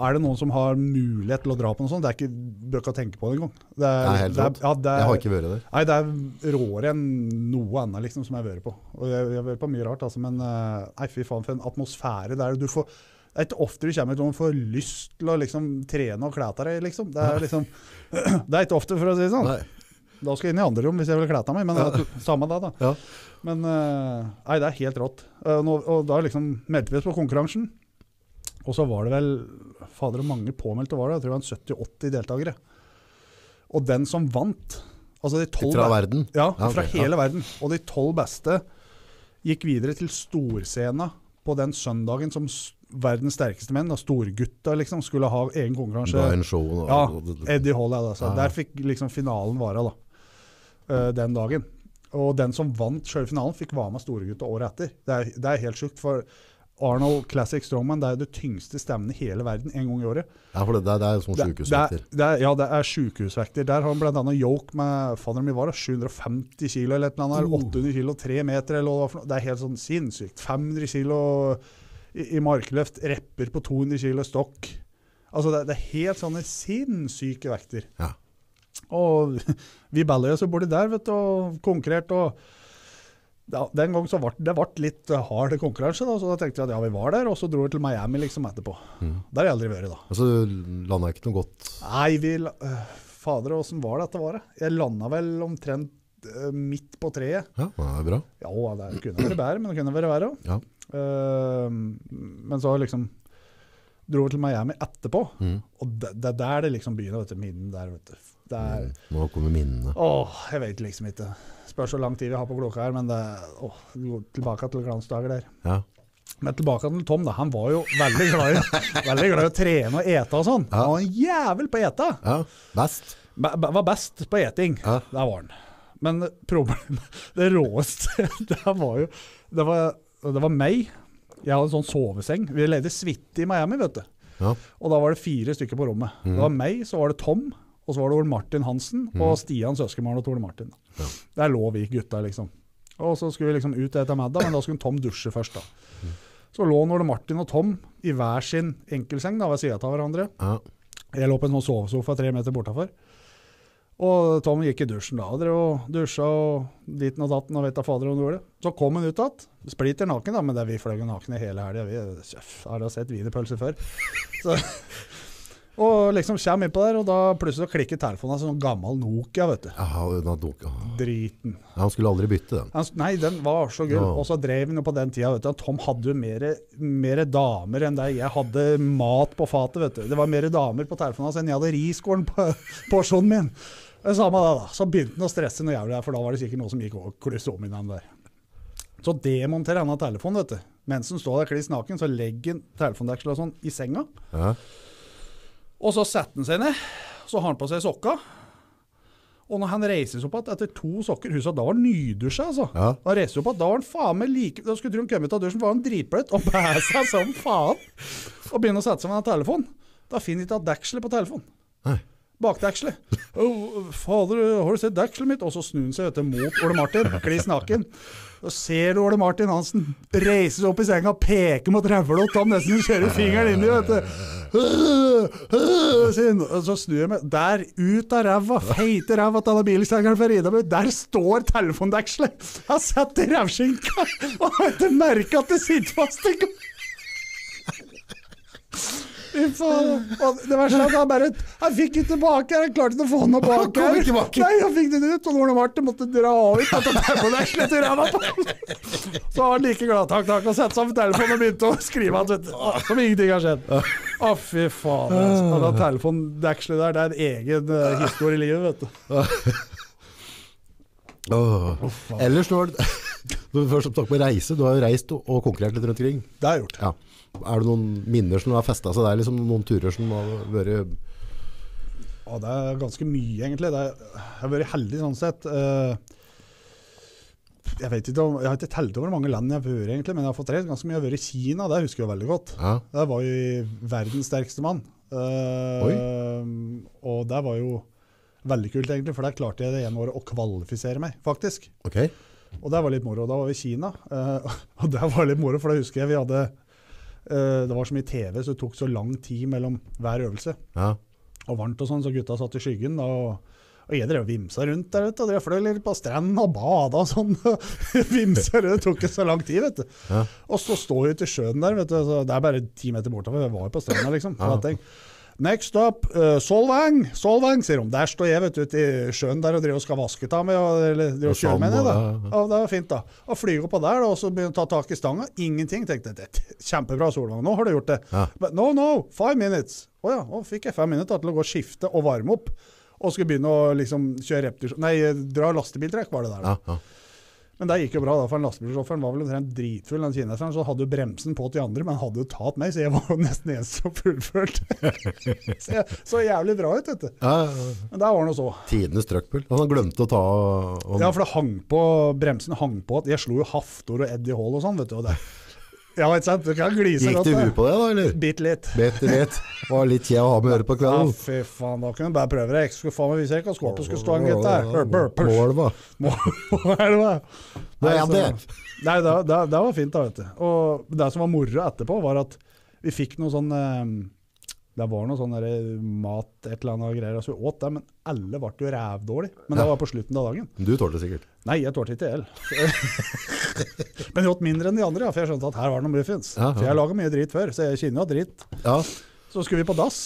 er det noen som har mulighet til å dra på noe sånt, det er ikke bør ikke tenke på det engang. Det er, Det er helt det er, ja, det er, Jeg har ikke vært der. Nei, det er råere enn noe annet liksom, som jeg har vært på. Og jeg, jeg har vært på mye rart, altså, men eh, nei, fy faen for en atmosfære der du får det er ikke ofte du kommer til å få lyst til å liksom, trene og kle av deg, liksom. Det er liksom Det er ikke ofte, for å si det sånn. Nei. Da skal jeg inn i andre rom hvis jeg vil kle av meg, men er samme det, da. Ja. Men eh, nei, det er helt rått. Eh, nå, og da liksom meldte vi oss på konkurransen. Og så var det vel Fader, og mange påmeldte var det? Jeg tror det var 70-80 deltakere. Og den som vant Altså de tolv Fra verden. ja, Ja, fra ok, hele verden. Og de tolv beste gikk videre til storscena på den søndagen som verdens sterkeste menn, da, storgutta, liksom, skulle ha egen konkurranse. Brian Show da. Ja, Eddie Hall, altså. Ja. Der fikk liksom finalen vare, da. eh, den dagen. Og den som vant sjøl finalen, fikk være med storegutta året etter. Det er, det er helt sjukt, for Arnold Classic Strongman det er det tyngste stevnet i hele verden en gang i året. Ja, for det, det, det er sånn Det, sjukehusvekter. er- er, ja, det er sjukehusvekter. Der har han bl.a. yoke med fader min var det, 750 kilo eller et eller annet, Uh. 800 kilo, 3 meter eller hva det var. Det er helt sånn sinnssykt. 500 kilo i, i markløft, repper på 200 kilo stokk. Altså det, det er helt sånne sinnssyke vekter. Ja. Og vi balla oss borti der, vet du, og konkurrerte. og ja, Den gang så ble det ble litt hard konkurranse, da, så da tenkte jeg at ja, vi var der, og så dro vi til Miami liksom etterpå. Mm. Der har jeg aldri vært, da. Altså, du landa ikke noe godt Nei, vi øh, Fader, åssen var det dette var? Jeg landa vel omtrent midt på treet. Ja, det er bra. Ja, det kunne vært bedre, men det kunne vært verre òg. Ja. men så liksom dro vi til Miami etterpå, Mm. og det, er der det liksom begynner, vet du. Minnen der, vet du. Der, mm. Nå kommer minnene. Åh, jeg vet liksom ikke. Spørs hvor lang tid vi har på klokka her, men det åh, går tilbake til glansdager der. Ja. Men tilbake til Tom, da. Han var jo veldig glad i, veldig glad i å trene og ete og sånn. Ja. Han var en jævel på å ete. ja, best. Ba- ba- Var best på eting. Ja. Der var han. Men problemet Det råeste det var jo det var, det var meg. Jeg hadde en sånn soveseng. Vi leide suite i Miami, vet du. Ja. Og da var det fire stykker på rommet. Mm. Det var meg, så var det Tom, og så var det Ole Martin Hansen og Stian søskenbarn og Tore Martin. Ja. Der lå vi gutta, liksom. Og så skulle vi liksom ut etter middag, men da skulle Tom dusje først, da. Så lå Ole Martin og Tom i hver sin enkelseng da, ved sida av hverandre. Ja. Jeg lå på en sånn sovesofa tre meter bortafor. Og Tom gikk i dusjen da, og og dusja og ditten og datten og vet da fader om du gjorde det. Så kom han ut igjen, splitter naken, da, men det er vi fløy nakne hele helga. Vi har da sett wienerpølser før. Så, og liksom kommer innpå der, og da plutselig klikker telefonen av sånn gammel Nokia, vet du. Ja, Nokia. Driten. ja. Han skulle aldri bytte den. Han, nei, den var så gull. Og så drev han jo på den tida, vet du. Tom hadde jo mer damer enn deg. jeg hadde mat på fatet, vet du. Det var mer damer på telefonen hans enn jeg hadde riskorn på porsjonen min. Det samme det, da. Så begynte han å stresse noe jævlig, for da var det sikkert noe som gikk og klusse om i den der. Så demonterer han av telefonen, vet du. Mens han står der kliss naken, så legger han telefondekselet sånn i senga. Ja. Og så setter han seg ned, så har han på seg sokka. Og når han reiser seg opp igjen etter to sokker Husk at da var han nydusja, altså. Ja. Da reiser opp da var han faen meg like Da skulle han kom ut av dusjen, var han dritbløt og bæ seg som faen. Og begynner å sette seg med telefonen. Da finner han ikke at dekselet på telefonen. Nei. Bakdekselet. Oh, fader, har du sett dekselet mitt? Og så snur han seg du, mot Ole Martin, kliss naken. Og ser du Ole Martin Hansen reise seg opp i senga, peke mot rævla og nesten kjører fingeren inni, vet du. Så snur jeg meg der, ut av ræva, feite ræva til denne bilselgeren for Ida, men der står telefondekselet. Jeg har sett i rævskinka, og har ikke merka at det sitter fast. Fy faen. Det verste er at han bare Han fikk ikke tilbake, han klarte ikke å få. Han kom ikke tilbake. Nei, han fikk den ut, og Ole Martin måtte dra ut ræva på. Så var han like glad, takk, takk, og sette seg på telefonen og begynte å skrive at, vet som ingenting har skjedd. Å, fy faen. Altså. Det telefondekselet der, det er en egen uh, historie i livet, vet du. Åh. Ellers når du, først med reise, du har jo reist og, konkurrert litt rundt omkring. Det har jeg gjort. Ja. Er det noen minner som har festet seg der, liksom noen turer som har vært Ja, det er ganske mye, egentlig. Det er, jeg har vært heldig sånn sett. Eh, jeg vet ikke om, jeg har ikke telt over hvor mange land jeg har vært, egentlig, men jeg har fått reist ganske mye. Jeg har vært i Kina, det husker jeg veldig godt. Ja. Der var jo verdens sterkeste mann. Oi. og det var jo veldig kult, egentlig, for der klarte jeg det ene året å kvalifisere meg, faktisk. Ok. Og det var litt moro. Da var vi i Kina. eh, og det var litt moro, for da husker jeg vi hadde eh, Det var så mye TV, så det tok så lang tid mellom hver øvelse Ja. og varmt og sånn, så gutta satt i skyggen. og, og jeg drev og vimsa rundt der, vet du. og drev fløy litt på stranden og bada og sånn. vimsa rundt, det tok ikke så lang tid, vet du. Ja. Og så står vi ute i sjøen der, vet du. Så det er bare ti meter bortover. Jeg var jo på stranda, liksom. Ja. Next up, uh, Solvang! Solvang, sier de. Der står jeg vet du, ute i sjøen der og driver og skal vaske ta med, og, eller driver og med ned. da. ja, det var fint, da. Og flyr oppå der, da, og så begynner å ta tak i stanga. Ingenting. Tenkte jeg, kjempebra, Solvang. Nå har du gjort det. Ja. But no, no, five minutes. Å ja, nå fikk jeg fem minutter til å gå og skifte og varme opp. Og skulle begynne å liksom kjøre repetisjon Nei, dra lastebiltrekk var det der. da. Ja, ja. Men det gikk jo bra, da, for lastebilsjåføren var vel omtrent dritfull, den kineseren. Så hadde jo bremsen på til de andre, men han hadde jo tatt meg, så jeg var jo nesten eneste som fullførte. så jeg så jævlig bra ut, vet du. ja, ja. Men der var han jo så. Tidenes trøkkpull. Han glemte å ta og, Ja, for det hang på, bremsen hang på at jeg slo jo Haftor og Eddie Hall og sånn, vet du. Og det. Ja, ikke sant? Du kan glise Gikk godt. du det. hu på det, da, eller? Bitte litt. Bitte litt. Var litt kjed å ha med høre på Ja, fy faen, da kunne du bare prøve det. Jeg skulle faen meg vise deg hva skåpet skulle stå da? Hva er Nei, det? Nei, det, det, det var fint da, vet du. Og det som var moro etterpå, var at vi fikk noe sånn eh, Det var noe sånn der mat, et eller annet greier, altså vi åt det, men alle ble jo rævdårlig. Men det var på slutten av dagen. Du tålte det sikkert. Nei, jeg tålte ikke el. men jeg åt mindre enn de andre, ja, for jeg skjønte at her var det noen muffins. Ja, ja. For jeg laga mye drit før, så jeg kjenner jo drit. Ja. Så skulle vi på dass.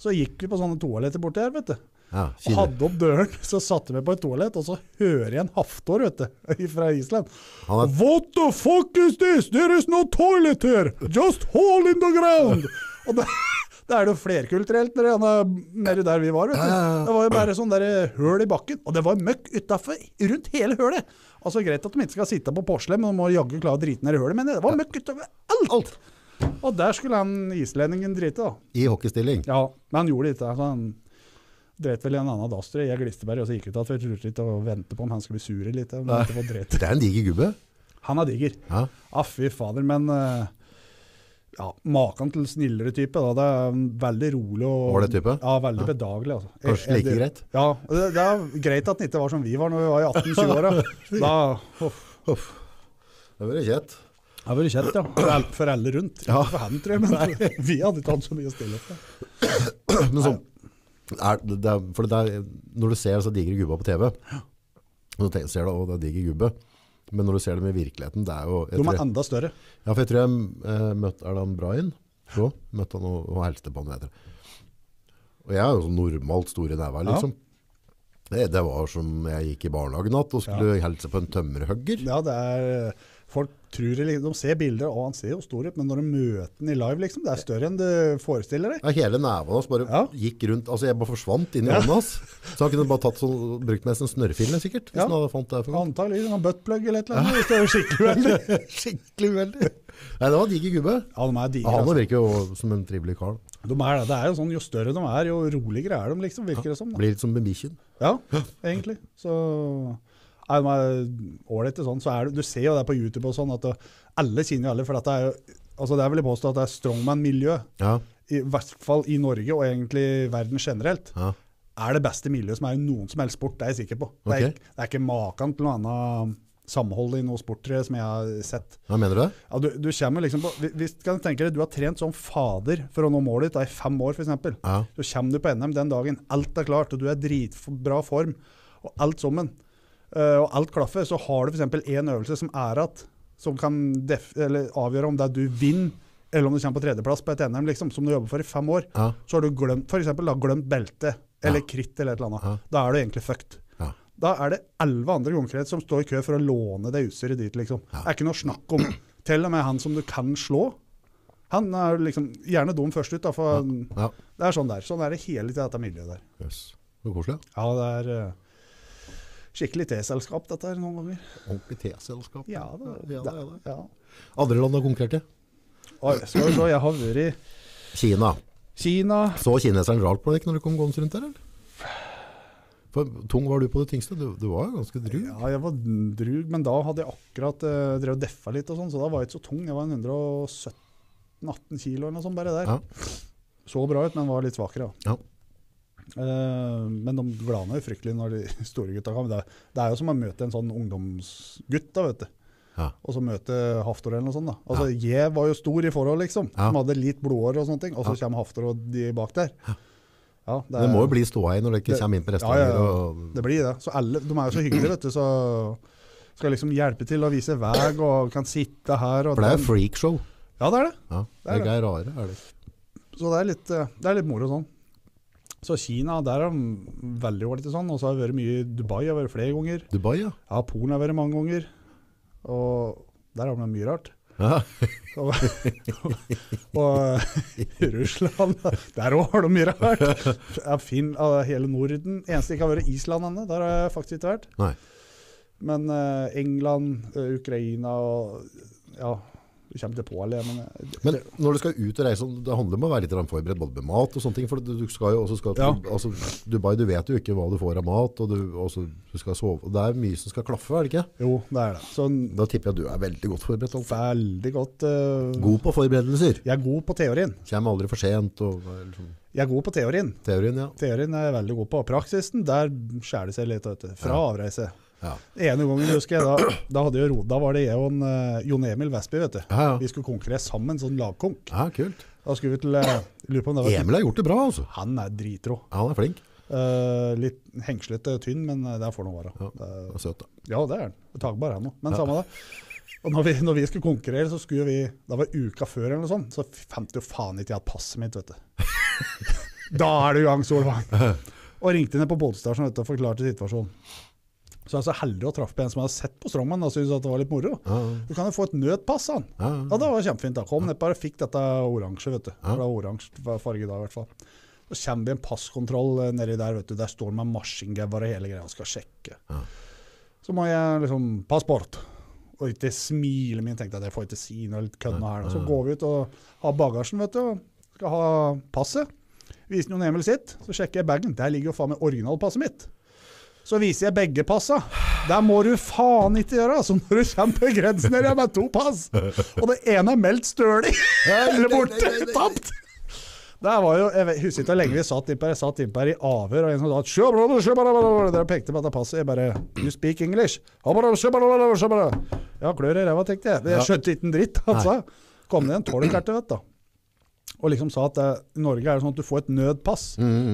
Så gikk vi på sånne toaletter borti her, vet du. ja Og hadde opp døren, så satte vi på et toalett, og så hører jeg en haftor, vet du, fra Island. Er, What the fuck is this? There is no toilet here! Just hole in the ground! Og det, det er jo flerkulturelt nede der vi var, vet du. Det var jo bare sånn der høl i bakken, og det var møkk utafor, rundt hele hølet. Altså Greit at de ikke skal sitte på porselen, men de må jaggu klare å drite ned i hølet, men det var møkk utover alt! alt Og der skulle han islendingen drite, da. i hockeystilling. Ja, men han gjorde det ikke. Altså, han dreit vel i en annen dass, tror jeg. Jeg gliste og så gikk ut igjen, for jeg turte ikke å vente på om han skulle bli sur han ikke. Det er en diger gubbe. Han er diger. Ja. ah, fy fader. Men eh, ja, maken til snillere type. Da. Det er veldig rolig og var det type? Ja, veldig bedagelig. Altså. Kanskje Jeg- like greit? Ja, det, det er greit at han ikke var som vi var når vi var i 18-20-åra. Da uff, Uff. Det var kjett. det hadde vært kjett, ja. For, alle- for alle rundt. Ja. For han, tror jeg, men vi hadde ikke hatt så mye med. Men sånn, er, det er, for det er, når du ser så digre gubba på TV, og du ser du, å, det er diger gubbe, men når du ser dem i virkeligheten, det er jo... De er enda større. ja, for jeg tror jeg eh, møtte, Erland Brain. Så, møtte han og, og helste på han, heter. Og jeg er jo sånn normalt stor i neva, liksom. Det, det var som jeg gikk i barnehagen natt og skulle helse på en tømmerhugger. Ja, det er Folk tror det, liksom- de ser bilder, og han ser jo stor ut, men når du møter den i live, liksom, det er større enn du forestiller deg. Ja, hele neven hans bare Ja. gikk rundt, altså jeg bare forsvant inn i Ja. hånda hans. Så han kunne bare tatt sånn, brukt meg som snørrfille sikkert, hvis Ja. han hadde fant det for godt. Antagelig en buttplug eller et eller annet, hvis det er skikkelig uheldig. Skikkelig uheldig. Nei, det var en diger gubbe. Ja, de er digre. Han Altså. virker jo som en trivelig kar. De er, det. er jo sånn, Jo større de er, jo roligere er de, liksom, virker det som. Da. Blir litt som med bikkjen. Ja, egentlig. Så de er ålreite sånn. Så er det, du ser jo det på YouTube og sånn, at det, alle kjenner jo alle. For dette det er jo altså det vil jeg påstå at det er strongman-miljø, Ja, i hvert fall i Norge og egentlig verden generelt, ja. er det beste miljøet som er i noen som helst sport. Det er jeg sikker på. Det er, det er ikke maken til noe annet samhold i noe sport som jeg har sett. Hva mener du? Ja, du, du kommer liksom på, hvis- hvis kan du tenke deg, du har trent som fader for å nå målet ditt da, i fem år f.eks. Ja. Så kommer du på NM den dagen, alt er klart, og du er i dritbra form, og alt sammen. Eh, og alt klaffer, så har du f.eks. én øvelse som er at, som kan avgjøre om det er du vinner, eller om du kommer på tredjeplass på et NM, liksom, som du jobber for i fem år. Ja. Så har du glemt, for eksempel, da, glemt belte, eller Ja. kritt, eller et eller annet. Ja. Da er du egentlig fucked. Ja. Da er det elleve andre konkurrenter som står i kø for å låne det utstyret dit. liksom. Ja. Det er ikke noe snakk om. Til og med han som du kan slå, han er liksom gjerne dum først ut. da, for Ja. Det er sånn der. Sånn er det hele tida, dette miljøet der. det er koselig. Ja, det er eh, skikkelig T-selskap, dette her, noen ganger. Ordentlig T-selskap. Ja, det, Ja, det det. Ja. Andre land har konkurrert i? Skal vi se, jeg har vært i Kina. Kina. Så kineseren rart på deg når du kom gående rundt der, eller? For tung var du på det tyngste? Du, du var jo ganske drug. Ja, jeg var drug, men da hadde jeg akkurat uh, drevet og deffa litt, og sånn, så da var jeg ikke så tung. Jeg var 117-18 kilo eller noe sånt bare der. Ja. Så bra ut, men var litt svakere. Ja. Eh, men de glana jo fryktelig når de store gutta kommer. Det, det er jo som å møte en sånn ungdomsgutt, da, vet du. Ja. Og så møte Haftor eller noe sånt. da. Altså, Jeg var jo stor i forhold, liksom. Ja. Som hadde litt blodår og sånne ting. Og så Ja. kommer Haftor og de bak der. Ja, Det må jo bli ståa i når dere ikke Det- kommer inn på ja, restauranter. ja, ja. Det blir det. Så alle, De er jo så hyggelige, vet du. Så skal liksom hjelpe til å vise vei og kan sitte her. Og For det er jo freakshow. Ja, det er det. Ja, Det det er er rare, er det. Så det er litt, eh, det er litt moro sånn. Så Kina, der er de veldig ålreite sånn. Og så har jeg vært mye i Dubai, jeg har vært flere ganger. Dubai, ja. Ja, Polen har jeg vært mange ganger. Og der har de mye rart. ja. Og, og Russland, der òg har de mye rart. Ja, Finn, hele Norden. Eneste ikke har vært Island ennå. Der har jeg faktisk ikke vært. Nei. Men eh, England, eh, Ukraina og Ja, du kommer til på. Men, eh, Men når du skal ut og reise, det handler om å være litt forberedt både med mat og sånne ting. For du skal jo også skal til Ja. altså, Dubai, du vet jo ikke hva du får av mat, og du, også, du skal sove. Det er mye som skal klaffe, er det ikke? jo, det er det. Så Da tipper jeg at du er veldig godt forberedt. Altså. veldig godt Uh, God på forberedelser. Jeg er god på teorien. Kommer aldri for sent. Og, eller sånn. Jeg er god på teorien. Teorien, ja. Teorien er jeg veldig god på. Praksisen, der skjærer det seg litt. Du. Fra Ja. avreise. Ja, Ene gangen husker jeg, da, da, hadde jo, da var det jeg og en, uh, Jon Emil Vestby. vet du. ja. ja. Vi skulle konkurrere sammen, sånn lagkonk. ja kult. Da skulle vi til uh, det Emil har gjort det bra, altså. Han er dritrå. Ja, han er flink. Uh, litt hengslete tynn, men det får nå være. Ja. og søt, da. Ja, det er han. Takbar han òg. Men Ja. samme det. Og når vi, når vi skulle konkurrere, så skulle vi Det var uka før eller noe sånt, så fant jo faen ikke jeg passet mitt, vet du. da er du i gang, Solvang. Og ringte ned på båtstasjonen og forklarte situasjonen. Så jeg er så heldig å traffe på en som hadde sett på Strongman og syntes at det var litt moro. Ja, Du kan jo få et nødpass, han. ja, Ja, ja. det var kjempefint. da. Kom ned bare fikk dette oransje, vet du. Ja. Det var oransje farge da, i hvert fall. Så kommer vi en passkontroll eh, nedi der, vet du. Der står det med og hele greia og skal sjekke. Ja. Så må jeg liksom Passport. Og ikke smile min, tenkte jeg. Det får jeg ikke si noe litt kødde her. da. Så går vi ut og har bagasjen, vet du. Skal ha passet. Viser noen Emil sitt. Så sjekker jeg bagen. Der ligger jo faen meg originalpasset mitt. Så viser jeg begge passa. Det må du faen ikke gjøre! Så når du kommer på grensen her med to pass, og det ene er meldt stølig eller borte, tapt! Det var jo, Jeg husker ikke hvor lenge vi satt innpå her. Jeg satt innpå her i avhør, og en som sa «Sjøbrød, sjøbrød», Dere pekte på dette passet. Jeg bare You speak English? Ja, klør i ræva, tenkte jeg. Jeg skjønte ikke en dritt, han sa. Kom det en til, vet du. Og liksom sa at det, i Norge er det sånn at du får et nødpass.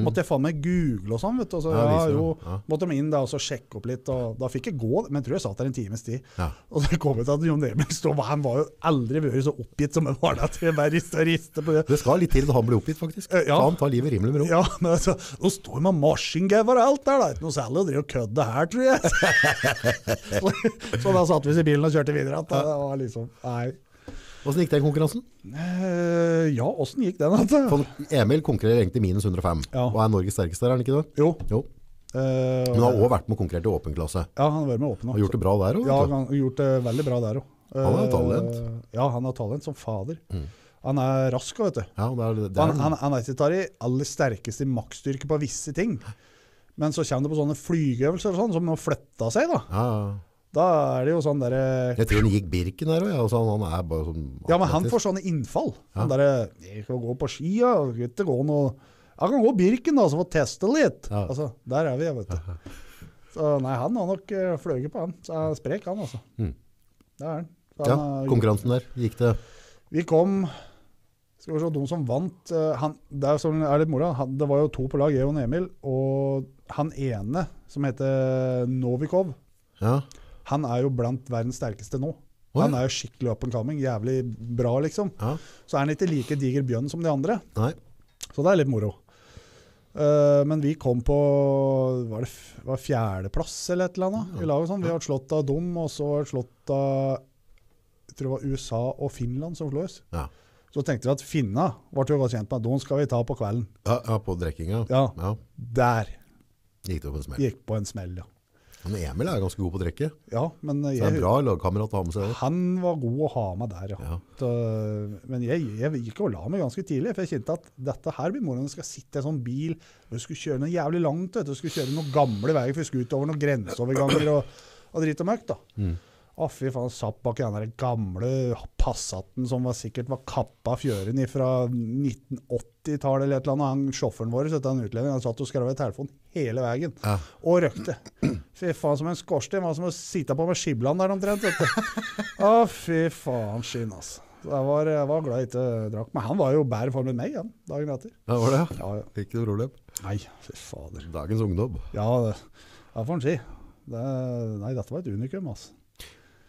Måtte jeg faen meg google og sånn, vet du. Så, Mm, Ja, ja, jo, Ja. måtte de inn der og så sjekke opp litt, og da fikk jeg gå, men jeg tror jeg satt der en times tid. Ja. Og så kom det til at Jon Emil stod, han var jo aldri vært så oppgitt som han var da, til å riste og riste på det. Det skal litt til da han blir oppgitt, faktisk. Eh, ja. Han tar livet rimelig med ro. Ja, men altså, nå står det med maskingevær og alt der, da. Ikke noe særlig å drive og kødde her, tror jeg. så, så da satte vi oss i bilen og kjørte videre. At det var liksom, nei. Hvordan gikk den konkurransen? Eh, ja, åssen gikk den? Altså? For Emil konkurrerer egentlig minus 105, Ja. og er Norges sterkeste er han ikke det? Jo. Jo. eh, Men han har også vært med og konkurrert i åpen klasse. ja, han har vært med åpen Har gjort det bra der òg. Ja, han har gjort det veldig bra der òg. Han har talent. Ja, han har talent som fader. Han er rask, vet du. Ja, det er, det Han, er, han, han er ikke tar i aller sterkeste i maksstyrke på visse ting. Men så kommer det på sånne flygeøvelser og sånn, som må flytte seg, da. ja, ja. Da er det jo sånn derre Jeg tror han gikk Birken her òg. Ja, altså, han er bare sånn Ja, men han får sånne innfall. Han derre 'Jeg kan gå på ski, ja. Ikke gå noe Han kan gå Birken, da, så få teste litt. Ja. Altså, der er vi, vet du. Så nei, han har nok uh, fløyet på, han. Så han er sprek, han, altså. Mm. Det er han. Så Ja, han konkurransen der. Gikk det Vi kom Skal vi se, de som vant eh, han, Det er, som er litt moro. Det var jo to på lag, og Emil. Og han ene, som heter Novikov, Ja. Han er jo blant verdens sterkeste nå. Å, Han er jo skikkelig up and coming. Jævlig bra, liksom. ja. Så er han ikke like diger bjønn som de andre. Nei. Så det er litt moro. Uh, men vi kom på var det var fjerdeplass eller et eller annet i laget. Sånn. Vi har slått av dem, og så har vi slått av jeg tror det var USA og Finland som slo oss. Ja. Så tenkte vi at finna ble jo godt kjent med Dem skal vi ta på kvelden. Ja, ja, på drikkinga. Ja, Ja. der Gikk det på en smell. gikk på en smell, ja. Men Emil er ganske god på drikke. Ja, men Så det er en jeg, bra lagkamerat å ha med seg. han var god å ha med der, ja. Ja. Så, men jeg, jeg gikk og la meg ganske tidlig, for jeg kjente at dette her blir moro Du jeg skal sitte i en sånn bil og jeg skulle kjøre noe jævlig langt. Du. Jeg skulle kjøre noen gamle veier, for jeg skulle noen grenseoverganger og, og drit og møkk. da. Mm. Å, fy faen, satt bak den der gamle Passaten som var, sikkert var kappa fjøren fra 1980-tallet eller et eller annet. Han sjåføren vår, så han utlendingen, han satt og skrev i telefonen hele veien. Ja. Og røkte. Fy faen, som en skorsten. Var som å sitte på med skibland der omtrent. Å, fy faen skinn, altså. Jeg var, jeg var glad jeg ikke drakk. Men han var jo bedre form enn meg han, dagen etter. Ja, var det? ja? Ja, ja. Ikke noe problem. Nei, fy fader. Dagens ungdom. Ja, det det får en si. Det, nei, dette var et unikum, altså.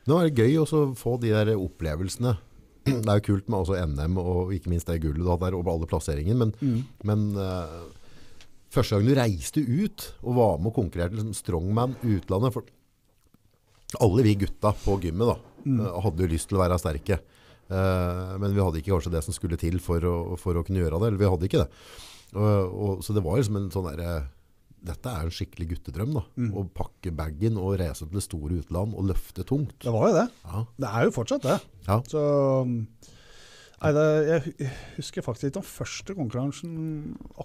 Nå er det gøy å få de der opplevelsene. Det er jo kult med også NM og ikke minst det gullet har der over alle plasseringen, men, men uh, første gang du reiste ut og var med og konkurrerte liksom strongman utlandet, for alle vi gutta på gymmet da, mm. hadde jo lyst til å være sterke. Uh, men vi hadde ikke kanskje det som skulle til for å, for å kunne gjøre det, eller vi hadde ikke det. Uh, og, så det var liksom en sånn der, eh, dette er en skikkelig guttedrøm da, å pakke baggen og reise til det store utland og løfte tungt. Det var jo det. Ja, Det er jo fortsatt det. ja. Så Nei, det, jeg husker faktisk ikke den første konkurransen.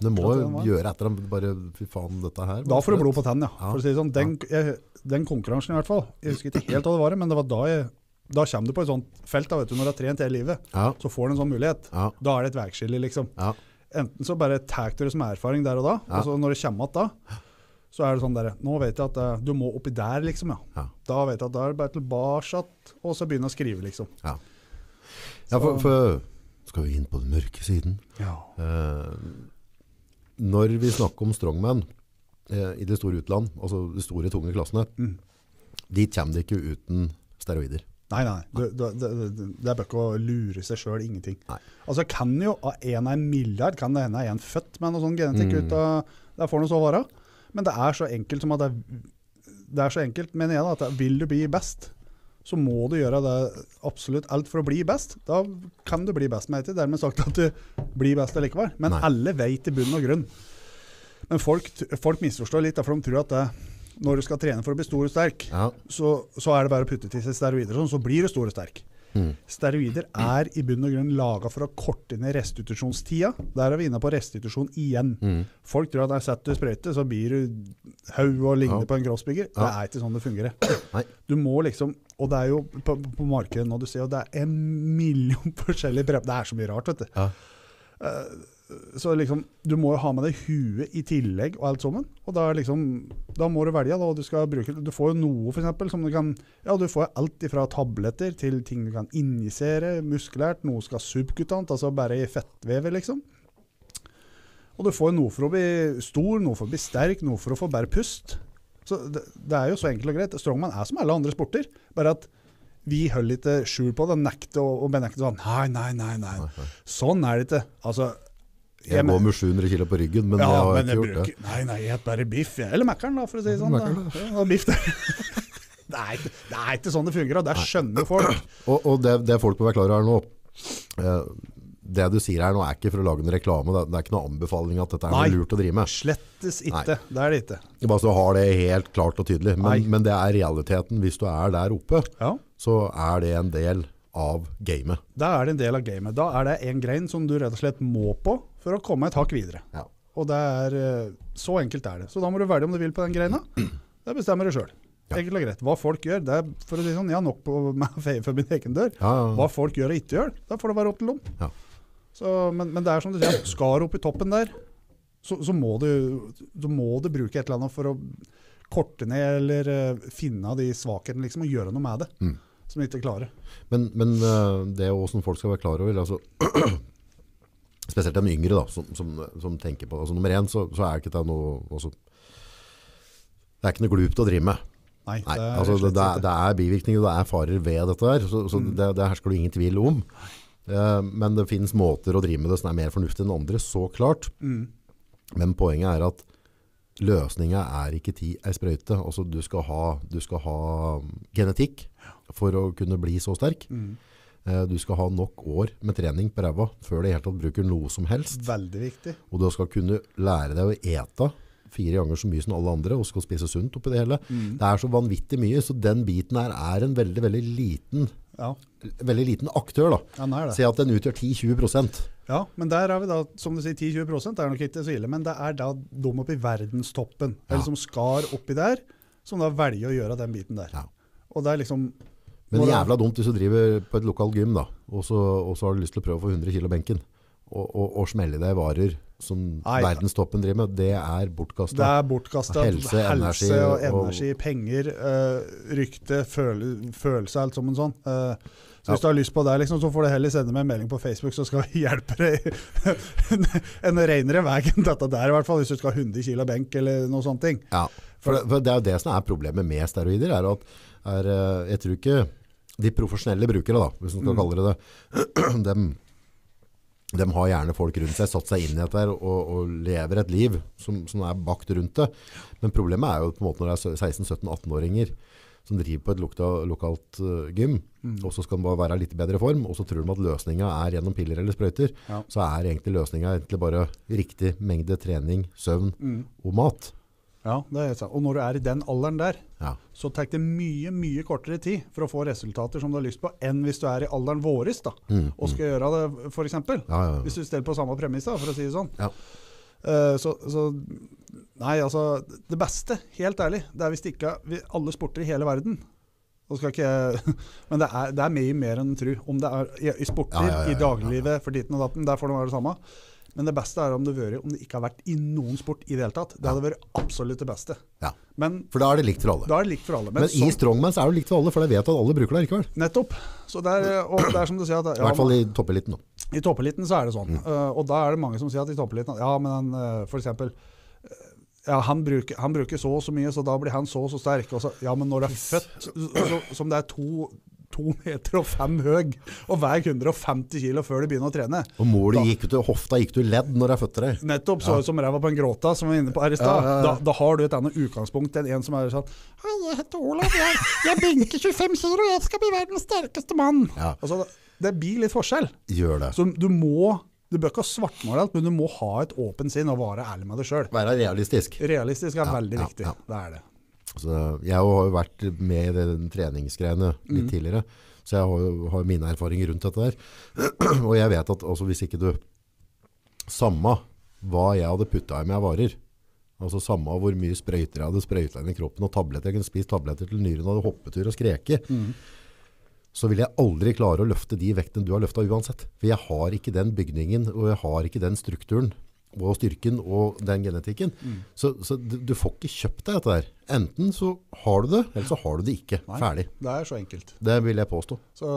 Det må jo gjøre etter dem, bare fy faen, dette her. Da får du blod på tennene, ja. Ja. For å si det sånn. Den, jeg, den konkurransen i hvert fall. Jeg husker ikke helt hva det var, men det var da jeg da kommer du på et sånt felt da, vet du, når du har trent hele livet. Ja, Så får du en sånn mulighet. Da er det et veiskille, liksom. ja. Enten så bare tar du det som erfaring der og da, Ja. og så når det kommer igjen da, så er det sånn der, nå vet jeg at uh, du må oppi der, liksom, ja. Ja. Da vet jeg at da er det bare tilbake, og så begynne å skrive, liksom. ja. ja for, for skal vi inn på den mørke siden. Ja. Uh, når vi snakker om strongman uh, i det store utland, altså de store, tunge klassene, Mm. dit kommer det ikke uten steroider. Nei, nei. Du, det, det, det er bare ikke å lure seg sjøl, ingenting. Nei. Altså, kan jo av en av en milliard kan det hende er en født med noe sånn genetikk Mm. ut av Det får noe så være. Men det er så enkelt som at det er, det er så enkelt, mener jeg, da, at det, vil du bli best, så må du gjøre det absolutt alt for å bli best. Da kan du bli best. med det er dermed sagt at du blir best allikevel. Men Nei. alle vet i bunn og grunn. Men folk, folk misforstår litt, for de tror at det, når du skal trene for å bli stor og sterk, Ja. så, så er det bare å putte til seg steroider, sånn, så blir du stor og sterk. Mm. Steroider er i bunn og grunn laga for å korte ned restitusjonstida. Der er vi inne på restitusjon igjen. Mm. Folk tror at når setter du sprøyte, så blir du haug og ligner Ja. på en crossbygger. Det er ikke sånn det fungerer. Nei. Du må liksom, og det er jo på, på markedet nå, du ser jo det er en million forskjellige prep. Det er så mye rart, vet du. Ja. Så liksom, du må jo ha med deg huet i tillegg og alt sammen. Og da, liksom, da må du velge. Da, og du, skal bruke, du får jo noe eksempel, som du kan Ja, du får alt fra tabletter til ting du kan injisere muskulært. Noe skal subkutant, altså bare i fettvevet, liksom. Og du får noe for å bli stor, noe for å bli sterk, noe for å få bedre pust. Så det, det er jo så enkelt og greit. Strongman er som alle andre sporter, bare at vi holder ikke skjul på det, nekter å, å benekte sånn. Nei, nei, nei, nei. Sånn er det ikke. Altså, Jeg går med 700 kilo på ryggen, men ja, jeg har men ikke jeg gjort det. Nei, nei, jeg spiser bare biff. Eller Mækkern, da, for å si det sånn. Da. Ja, biff det, er ikke, det er ikke sånn det fungerer, og det skjønner folk. Og, og det, det folk må være klar over nå, eh, det du sier her nå er ikke for å lage en reklame, det er, ikke noe anbefaling at dette er Nei. lurt å drive med. Slettes ikke. Det er det ikke. Bare så har det helt klart og tydelig. Men, men det er realiteten. Hvis du er der oppe, Ja. så er det en del av gamet. Da er det en del av gamet. Da er det en grein som du rett og slett må på for å komme et hakk videre. Ja. Og det er eh, Så enkelt er det. Så da må du velge om du vil på den greina. Det bestemmer du sjøl. Ja. Enkelt og greit. Hva folk gjør, det er for å si sånn, jeg har nok på meg feie for min egen dør. Ja, ja, Hva folk gjør og ikke gjør, da får det være opp til dem. Ja. Så, men, men det er som du sier, skar opp i toppen der, så, så, må du, så må du bruke et eller annet for å korte ned eller eh, finne de svakhetene liksom, og gjøre noe med det. Mm. Som ikke klarer. Men, men eh, det er jo hvordan folk skal være klar over, altså, spesielt de yngre da, som, som, som tenker på det. Altså, nummer én så, så er ikke det noe også, Det er ikke noe glupt å drive med. Nei, Nei, det er altså, det, det, er, det er bivirkninger, det er farer ved dette der, så, så Mm. det, det hersker du ingen tvil om. Eh, men det finnes måter å drive med det som er mer fornuftig enn andre, så klart. Mm. Men poenget er at løsninga er ikke ti ei sprøyte. Altså, du, skal ha, du skal ha genetikk for å kunne bli så sterk. Mm. Eh, Du skal ha nok år med trening på ræva før du i hele tatt bruker noe som helst. Veldig viktig. Og du skal kunne lære deg å ete fire ganger så mye som alle andre, og skal spise sunt oppi det hele. Mm. Det er så vanvittig mye, så den biten her er en veldig, veldig liten, Ja, veldig liten aktør. da. ja. Si at den utgjør 10-20 Ja, men der er vi da, som du sier, 10-20 er nok ikke så ille, men det er da de oppe i verdenstoppen, Ja. eller som skar oppi der, som da velger å gjøre den biten der. Ja. Og det er liksom Men jævla dumt hvis du driver på et lokalt gym, da, og så, og så har du lyst til å prøve å få 100 kilo benken, og, og, og smelle i deg varer som Nei. verdenstoppen driver med, det er bortkastet. Det er bortkasta Helse, energi og og- penger, eh, rykte, føle, følelse, alt som en sånn. Eh, så Ja. hvis du har lyst på det, liksom, så får du heller sende meg en melding på Facebook, så skal vi hjelpe deg en, en renere vei enn dette der, i hvert fall, hvis du skal ha 100 kilo benk eller noe sånt. Ja, for det, for det er jo det som er problemet med steroider, er at er, eh, jeg tror ikke de profesjonelle brukere, da, hvis man skal Mm. kalle det det, dem, dem har gjerne folk rundt seg, satt seg inn i dette og, og lever et liv som, som er bakt rundt det. Men problemet er jo på en måte når det er 16-17-18-åringer som driver på et lukta, lokalt uh, gym, Mm. og så skal de bare være litt i bedre form, og så tror de at løsninga er gjennom piller eller sprøyter, Ja. så er egentlig løsninga egentlig bare riktig mengde trening, søvn Mm. og mat. Ja, det er sant. Og når du er i den alderen der, Ja. så tar det mye mye kortere tid for å få resultater som du har lyst på, enn hvis du er i alderen våres da, Mm, og skal gjøre det, f.eks. Ja, ja. Hvis du steller på samme premiss, da, for å si det sånn. Ja. Eh, så, så Nei, altså Det beste, helt ærlig, det er hvis det ikke er alle sporter i hele verden. Skal ikke Men det er, det er mye mer enn tru. Om det er i, i sporter, i dagliglivet, for ditten og datten, der får det være det samme. Men det beste er om det, vært, om det ikke har vært i noen sport i det hele tatt. Det hadde vært absolutt det beste. Ja. Men For da er det likt for alle. da er det likt for alle. Men, så- i strongman er det likt for alle, for jeg vet at alle bruker det likevel. Nettopp. Så det er, og det er som du sier at, I hvert fall i toppeliten. da. I toppeliten så er det sånn. Mm. Uh, og da er det mange som sier at i toppeliten Ja, men uh, for eksempel eh, ja, han, bruker, han bruker så og så mye, så da blir han så og så sterk. Og så, ja, men når du er født så, som det er to, to meter og fem høy og veier 150 kilo før du begynner å trene Og målet gikk ut til hofta, gikk du ledd når jeg fødte deg. Nettopp så Ja. ut som ræva på en gråta, som vi var inne på her i stad. Ja, ja, ja. Da, da har du et annet utgangspunkt enn en som er sånn Hei, jeg heter Olav, jeg, jeg benker 25 kilo, jeg skal bli verdens sterkeste mann. Ja, Altså, det blir litt forskjell. gjør det. Så du må Du bør ikke ha svartmale alt, men du må ha et åpent sinn og være ærlig med deg sjøl. Være realistisk. Realistisk er Ja, veldig ja, viktig. ja. Det er det. Så jeg har jo vært med i den treningsgreiene litt Mm. tidligere, så jeg har jo har mine erfaringer rundt dette der. Og jeg vet at altså, hvis ikke du Samme hva jeg hadde putta i meg av varer, altså samme hvor mye sprøyter jeg hadde sprøyta inn i kroppen, og tabletter, jeg kunne spist tabletter til nyren, hadde hoppetur og skreket, Mm. så vil jeg aldri klare å løfte de vektene du har løfta uansett. For jeg har ikke den bygningen, og jeg har ikke den strukturen og styrken og den genetikken. Mm. Så, så du, du får ikke kjøpt deg dette der. Enten så har du det, eller så har du det ikke. Nei. Ferdig. Det er så enkelt. Det vil jeg påstå. Så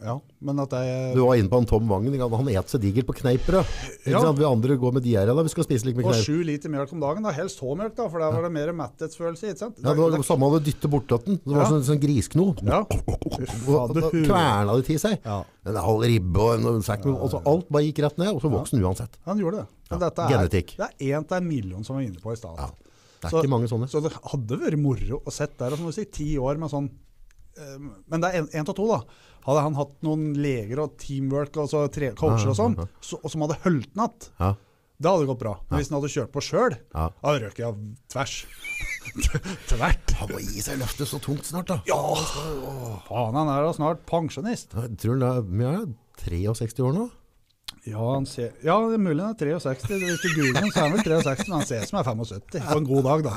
ja, men at jeg Du var inne på han Tom Vangen. Han et seg digert på kneippbrød. Ja. sant? Vi andre går med diaré da. Vi skal spise litt med Og kneip. sju liter mjølk om dagen, da. helst tåmjølk, da, for der var det mer metthetsfølelse. ikke sant? Ja, det var det samme du dytter borti den. Det var Ja. sånn, sånn griskno. Ja. Kverna det til seg. Ja. En halv ribbe og en sekk. Ja. så alt bare gikk rett ned, og så voksen uansett. Han gjorde det. Men dette er, genetikk. Det er én til en million som vi var inne på i stad. Det er Så- ikke mange sånne. Så det hadde vært moro å sett der, og sier, ti år med sånn eh, Men det er én til to, da. Hadde han hatt noen leger og teamwork og så tre, coacher og sånn, så, og som hadde holdt den igjen, Ja. det hadde gått bra. Men hvis han hadde kjørt på sjøl, Ja. da røk jeg av tvers. Tvert. Han må gi seg løftet så tungt snart, da. Ja! Faen, han er da snart pensjonist. Jeg tror han er, hvor mye er det? 63 år nå? Ja, han ser, ja, det er mulig han er 63. Hvis du googler ham, så er han vel 63, men han ser ut som han er 75. På en god dag, da.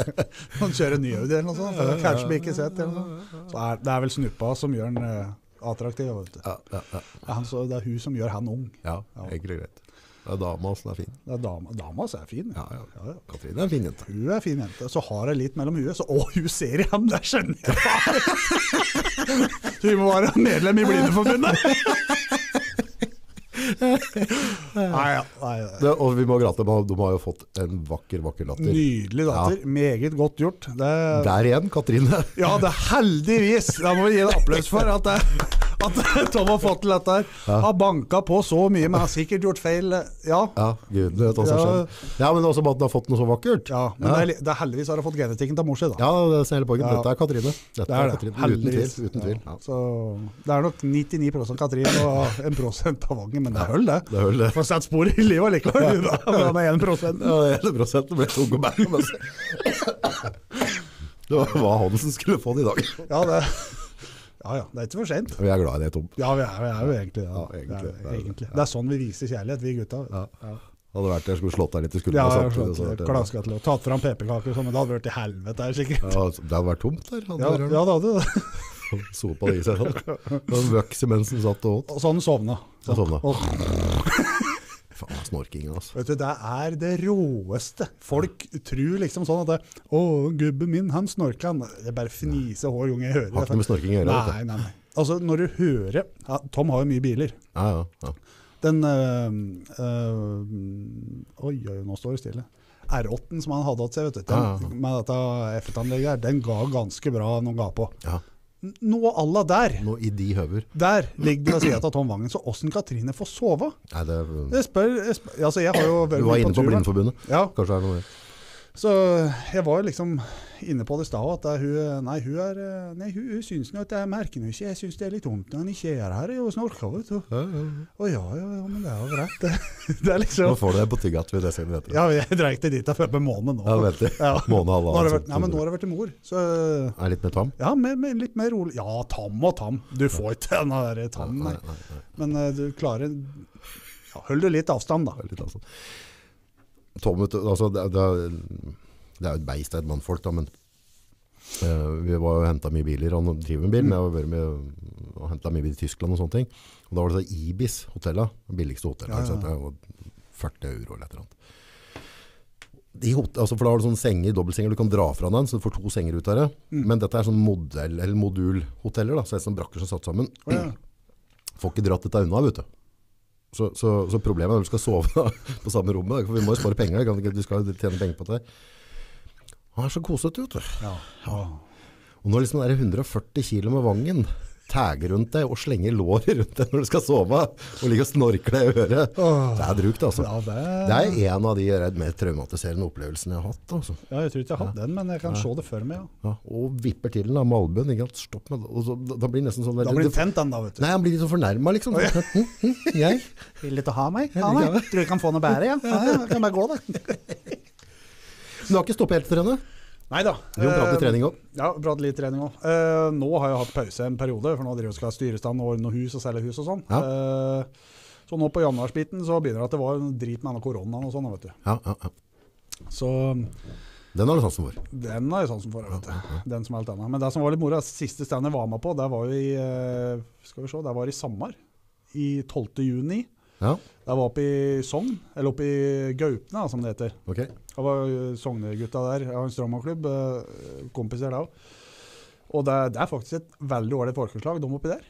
Han kjører ny Audi eller noe sånt. så Kanskje blir ikke sett eller noe. Så er, det er vel snuppa som gjør han eh, attraktiv. Vet du. Ja, ja, ja. Han, så, det er hun som gjør han ung. ja enkelt og greit. Det er dama som er fin. Det er dama, dama som er fin. Ja, ja. Ja, ja. Katrine er en fin jente. Hun er fin jente. Så har jeg litt mellom huet, så å, hun ser i ham, det skjønner jeg Vi hun må være medlem i Blindeforbundet. Nei, ja. Nei, nei. Det, og vi må gratulere, de har jo fått en vakker, vakker latter. Nydelig datter. Meget godt gjort. Det, Der igjen, Katrine. ja, det heldigvis. Da må vi gi en applaus for at, det, at Tom har fått til dette. her. Har banka på så mye, men har sikkert gjort feil. Ja. Ja, gud, du vet hva som Ja. skjer. Ja, men også at den har fått noe så vakkert. ja men Det, er, det er heldigvis har hun fått genetikken til mor si, da. Ja, det er hele poenget. Ja. Dette er Katrine. Dette Det er det. Katrine. Uten Heldigvis. tvil. Uten tvil. Ja. Så det er nok 99% Katrin og 1 av Vangen, men det er høll, det. Det hører det. Får sette spor i livet likevel, da, med den ene. Ja, det hele prosenten ble tung og bære. Det var hva han skulle få det i dag. Ja, det, ja, ja, det er ikke for sent. Vi er glad i det, Tom. Ja, vi er, vi er jo egentlig det. Ja, egentlig. Det, er, egentlig. det er sånn vi viser kjærlighet, vi gutta. Ja. Ja. Hadde vært der, skulle slått deg litt i Ja, skuldra. hadde det. det- Klaska til og tatt fram pepperkaker sånn, men det hadde vært til helvete her, sikkert. Ja, det hadde vært tomt der. Hadde Ja, vært- ja det hadde det. Sopa det i seg sånn. Den vøks mens den satt og åt. Og sånn sovna. Han sovna. Og, Faen, snorkingen, altså. vet du, det er det råeste. Folk tror liksom sånn at det, 'Å, gubben min, han snorker'. han». Jeg bare fniser hver gang jeg hører Har ikke noe med snorking å gjøre. Nei, nei, nei. Altså, når du hører ja, Tom har jo mye biler. Ja, ja, ja. Den øh, øh, Oi, oi, nå står det stille. R8-en som han hadde hatt seg, vet du, den, Ja, ja. med dette F-et-anlegget her, den ga ganske bra han ga på. ja. Noe à la der. Noe i de høver. Der ligger det ved siden av Tom Vangen. Så åssen Katrine får sove? Nei, det Jeg spør, jeg spør altså jeg har jo Du var inne på Blindforbundet. Ja, Kanskje det er noe. Så jeg var liksom inne på det i stad at hun Nei, hun er Nei, hun, hun syns nå at jeg merker nå ikke. Jeg syns det er litt vondt når han ikke er her og snorker, vet du. Ja, ja, ja. Å ja, ja, men det er jo greit, det. Det er Nå liksom får du det på tygget ved det siden, vet du. Ja, jeg dreier til dit jeg føler meg måned nå. Ja, vet du. Ja. Måned, Nå har det vært, nei, men nå har jeg vært til mor. Så Er litt mer tam? ja, med, med litt mer rolig. Ja, tam og tam. Du får ikke den der tam, Nei. Men uh, du klarer ja, Hold du litt avstand, da. Det litt avstand. Tom, altså, det, det, er- det er jo et beist av et mannfolk, da, men uh, vi var jo henta mye biler. Han driver med bil, men jeg har vært med og hentet mye bil i Tyskland og sånne ting. Og da var det så Ibis hotellet, det billigste hotellet. Ja, ja, var 40 euro eller et eller annet. De hot altså, for da har du sånne senger, dobbeltsenger, du kan dra fra den, så du får to senger ut av det. Mm. Men dette er sånn modell, eller modulhoteller, da, så det er sånne brakker som er satt sammen. Oh, ja. Får ikke dratt dette unna, vet du. Så, så, så problemet er når du skal sove på samme rommet, for vi må jo spare penger, kan ikke- du skal jo tjene penger på det. Han er så kosete, vet du. Ja. ja. Og nå liksom det er 140 kilo med vangen, tagger rundt deg og slenger låret rundt deg når du skal sove, og ligger og snorker deg i øret, det er drukt, altså. Ja, det, Det er en av de mer traumatiserende opplevelsene jeg har hatt, altså. ja, jeg tror ikke jeg har hatt den, men jeg kan se det for meg. Ja. Ja, og vipper til den av med albuen, ikke? Stopp med det. Da blir nesten sånn... Da blir den tent, den da, vet du. Nei, han blir litt så fornærmet, liksom. Hm, hm, Jeg? Vil du ha meg? Ha meg? Tror du jeg kan få noe bære ja? ja jeg kan bare gå, da. Du har ikke stoppet helt for henne? Nei da. Jo, pratet Eh, trening òg. Ja, pratet litt trening òg. nå har jeg hatt pause en periode, for nå driver jeg skal styre styrestand og ordne hus og selge hus og sånn. Ja. Eh, så nå på januarsbiten så begynner det at det var en drit med denne koronaen og sånn, vet du. Ja, ja, ja. Så Den har du sansen for. Den har jeg som får, vet du. Den som er alt annet. Men det som var litt moro, siste stand jeg var med på, det var jo i eh, Skal vi se, det var i Samar. I 12. juni. Ja, Det var oppe i Sogn, eller oppe i Gaupne, som det heter. ok. Det var Sognegutta Sogne-gutta der. Jeg har en strongmanklubb, eh, kompiser der òg. Og det, er- det er faktisk et veldig ålreit folkeslag, de oppi der.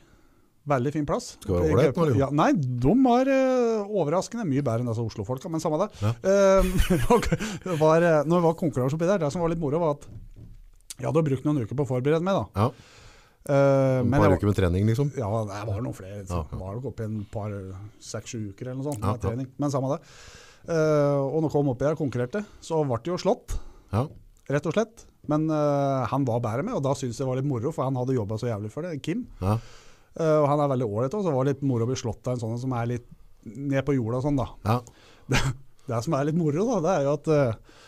Veldig fin plass. Skal være ålreit nå, jo. Ja, nei, de var uh, overraskende mye bedre enn disse Oslo-folka, men samme det. Ja. Uh, var, eh, når det var konkurranse oppi der, det som var litt moro, var at jeg hadde brukt noen uker på å forberede meg. da. Ja, Eh, Et men par uker med trening, liksom. ja, det var noen flere. Så ja. var nok oppe i en par, seks-sju uker eller noe sånt med ja. trening. Men samme det. Uh, og når jeg kom oppi der og konkurrerte, så ble det jo slått Ja, rett og slett. Men uh, han var bedre med, og da syntes jeg det var litt moro, for han hadde jobba så jævlig for det. Kim. ja. Uh, og han er veldig ålreit òg, så det var litt moro å bli slått av en sånn som er litt ned på jorda og sånn, da. ja. Det som er litt moro, da, det er jo at uh,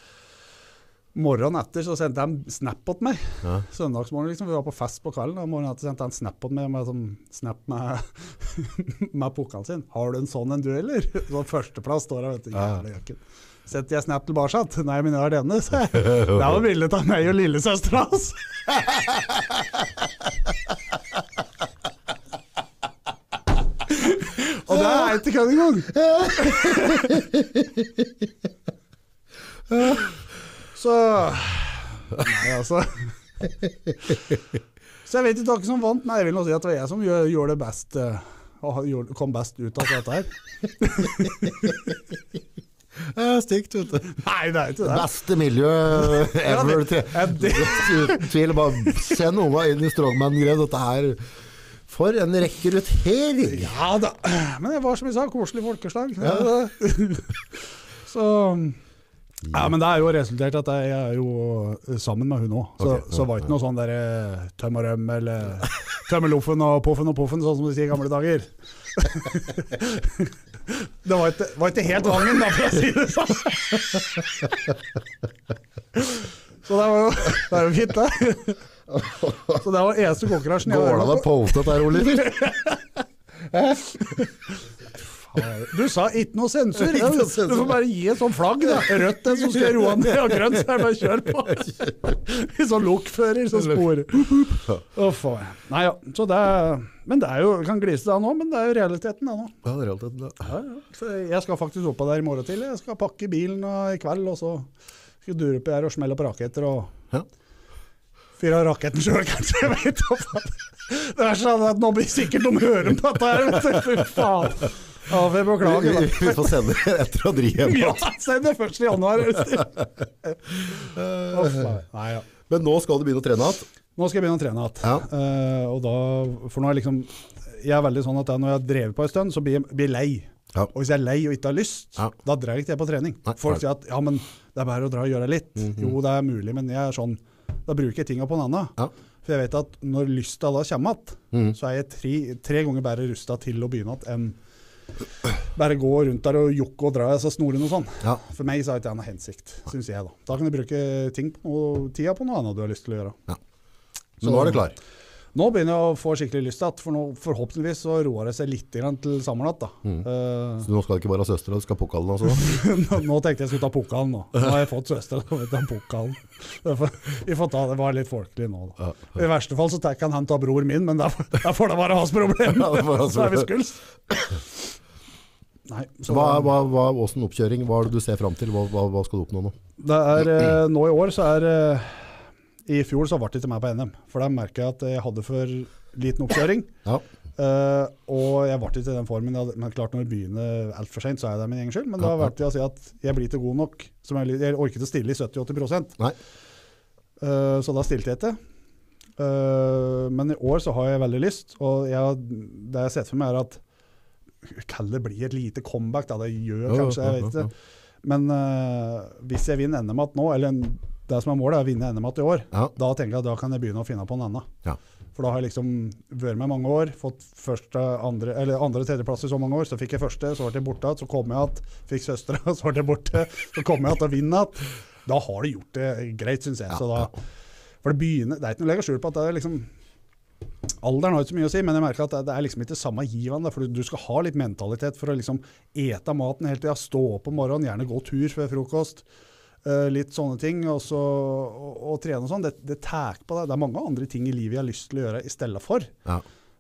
morgenen etter så sendte jeg en snap til meg. ja. Søndagsmorgen, liksom. Vi var på fest på kvelden, og morgenen etter sendte jeg en snap til meg med, sånn, snap med, med pokalen sin. 'Har du en sånn en, du, eller?' Så førsteplass står der, vet du. Ja. Jævlig gjøken. Setter jeg snap tilbake? Nei, men jeg har denne, sa jeg. Det var bilde av meg og lillesøstera hans. Og det er ikke kødd engang. Så Nei, altså. Så jeg vet ikke dere som vant. men jeg vil nå si at det var jeg som gjør, gjør det best. eh, Og kom best ut av dette her. Det er stygt, vet du. Nei, det er ikke det. Beste miljø ever. ja, det- Uten tvil. Bare send unga inn i strongman-greia. Dette her For en rekruttering! Ja da. Men det var som jeg sa, koselig folkeslag. Så ja, men det er jo resultert at jeg er jo sammen med hun òg. Så, okay, så var det ikke noe sånn der eh, tøm og røm eller tømmerloffen og poffen og poffen, sånn som de sier i gamle dager. Det var ikke, var ikke helt Vangen, da, for å si det sånn. Så det var jo, det er jo fint, det. Så det var eneste konkurransen jeg Går det var an å med på. poste dette Oliver? Du sa ikke noe sensur. Du får bare gi et sånt flagg. Da. Rødt den som skal roe ned, og grønt så er det bare kjør på. I sånn lokfører som sporer. Uff a. Nei ja, så det er, men det er jo, kan glise an nå, men det er jo realiteten da nå. Ja, det er realiteten, det. Ja, ja. Så jeg skal faktisk oppå der i morgen tidlig. Jeg skal pakke bilen og i kveld, og så skal jeg dure oppi her og smelle opp raketter og Ja. fyre av raketten sjøl, kanskje. Jeg vet da. Det er sånn at nå blir sikkert de hører på dette her. Fy faen. Ja, Vi, beklager. vi, vi får sende etter å dri drive hjemme. Ja, send det først i januar. Uff, nei. Ja. Men nå skal du begynne å trene igjen. Nå skal jeg begynne å trene igjen. Ja. Uh, og da, for nå er liksom Jeg er veldig sånn at når jeg har drevet på en stund, så blir jeg blir lei. Ja. Og hvis jeg er lei og ikke har lyst, Ja. da drar jeg ikke på trening. Nei, Folk sier at ja, men det er bare å dra og gjøre litt. Jo, det er mulig, men jeg er sånn Da bruker jeg tinga på en annen. Ja. For jeg vet at når lysta da kommer igjen, Mhm. så er jeg tre, tre ganger bedre rusta til å begynne igjen enn bare gå rundt der og jokke og dra i disse snorene og sånn. Ja. For meg så har ikke det noe hensikt, syns jeg. Da Da kan du bruke ting på noe, tida på noe annet du har lyst til å gjøre. Ja. Men nå er det klar. Nå begynner jeg å få skikkelig lyst igjen, for nå, forhåpentligvis så roer det seg litt grann til sommernatt. Mm. Uh, Så nå skal det ikke bare ha søstera, du skal ha pokalen også? nå, nå tenkte jeg skulle ta pokalen nå. Nå har jeg fått søstera, nå ta pokalen. Vi får ta det var litt folkelig nå, da. I verste fall så tar ikke han ta bror min, men da får det være hans problem. Ja, så er vi skulds. skuls. Nei, så Hva, hva, hva, oppkjøring? Hva er det du ser fram til? Hva, hva, hva skal du oppnå nå? det er, eh, nå i år så er eh, I fjor så ble det ikke meg på NM, for da merka jeg at jeg hadde for liten oppkjøring. Ja. Uh, og jeg ble ikke i den formen. Hadde- Men klart når det begynner altfor seint, så er det min egen skyld. Men da valgte jeg å si at jeg blir ikke god nok. Som jeg, jeg orket å stille i 70-80 Nei. Eh, Så da stilte jeg ikke. Uh, men i år så har jeg veldig lyst, og jeg, det jeg har sett for meg, er at Kall det blir et lite comeback, da. Det gjør kanskje, jeg vet ikke. Men uh, hvis jeg vinner NM igjen nå, eller en- det som er målet, er å vinne NM igjen i år, Ja. da tenker jeg at da kan jeg begynne å finne på en annen. Ja. For da har jeg liksom vært med mange år, fått første, andre, eller andre tredjeplass i så mange år. Så fikk jeg første, så ble jeg borte igjen, så kom jeg igjen, fikk søstera, så ble jeg borte. Så kom jeg igjen og vinner igjen. Da har du gjort det greit, syns jeg. Da, for det begynner, det er ikke noe å legge skjul på at det er liksom Alderen har ikke så mye å si, men jeg merker at det- det er liksom ikke samme givende. For du skal ha litt mentalitet for å liksom ete maten hele tida, stå opp om morgenen, gjerne gå tur før frokost. Eh, litt sånne ting, og, så, og, og trene og sånn. Det, det tar på deg. Det er mange andre ting i livet jeg har lyst til å gjøre i stedet for. Ja.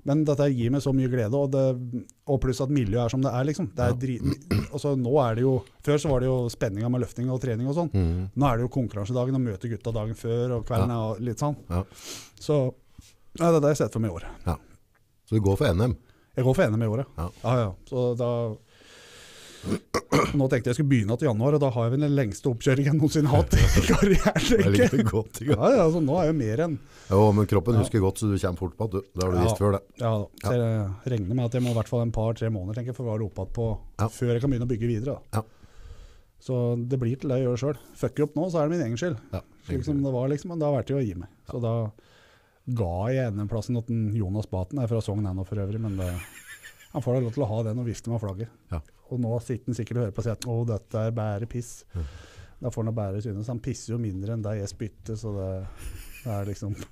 Men dette gir meg så mye glede, og, det, og pluss at miljøet er som det er. liksom. Det er drit, altså, nå er det jo, Før så var det jo spenninga med løfting og trening og sånn. Mm. Nå er det jo konkurransedagen og møte gutta dagen før og kvelden og litt sånn. Ja. Så ja, det er det jeg setter for meg i år. Så du går for NM? Jeg går for NM i året. Ja. ja, ja. Så da Nå tenkte jeg skulle begynne til januar, og da har jeg vel den lengste oppkjøringen jeg noensinne har hatt i karrieren. Jeg tenker likte jeg. godt i gang. Ja, ja, så nå er jeg mer enn Jo, men kroppen Ja. husker godt, så du kommer fort på at du, det har du Ja. visst før det. Ja. Så jeg regner med at jeg må i hvert fall en par-tre måneder tenker jeg, for å være oppe igjen på før jeg kan begynne å bygge videre. Da. Ja. Så det blir til det jeg gjør sjøl. Fucker opp nå, så er det min egen skyld. Ja, Slik som det var, liksom. Men da valgte jeg å gi meg. Så da ga jeg NM-plassen til Jonas Baten, er fra Sogn ennå for øvrig, men det, han får da lov til å ha den og vifte med flagget. Ja. Og nå sitter han sikkert og hører på og sier at å, dette er bare piss. Da får han bære synes. Han pisser jo mindre enn deg jeg spytter, så det, det er liksom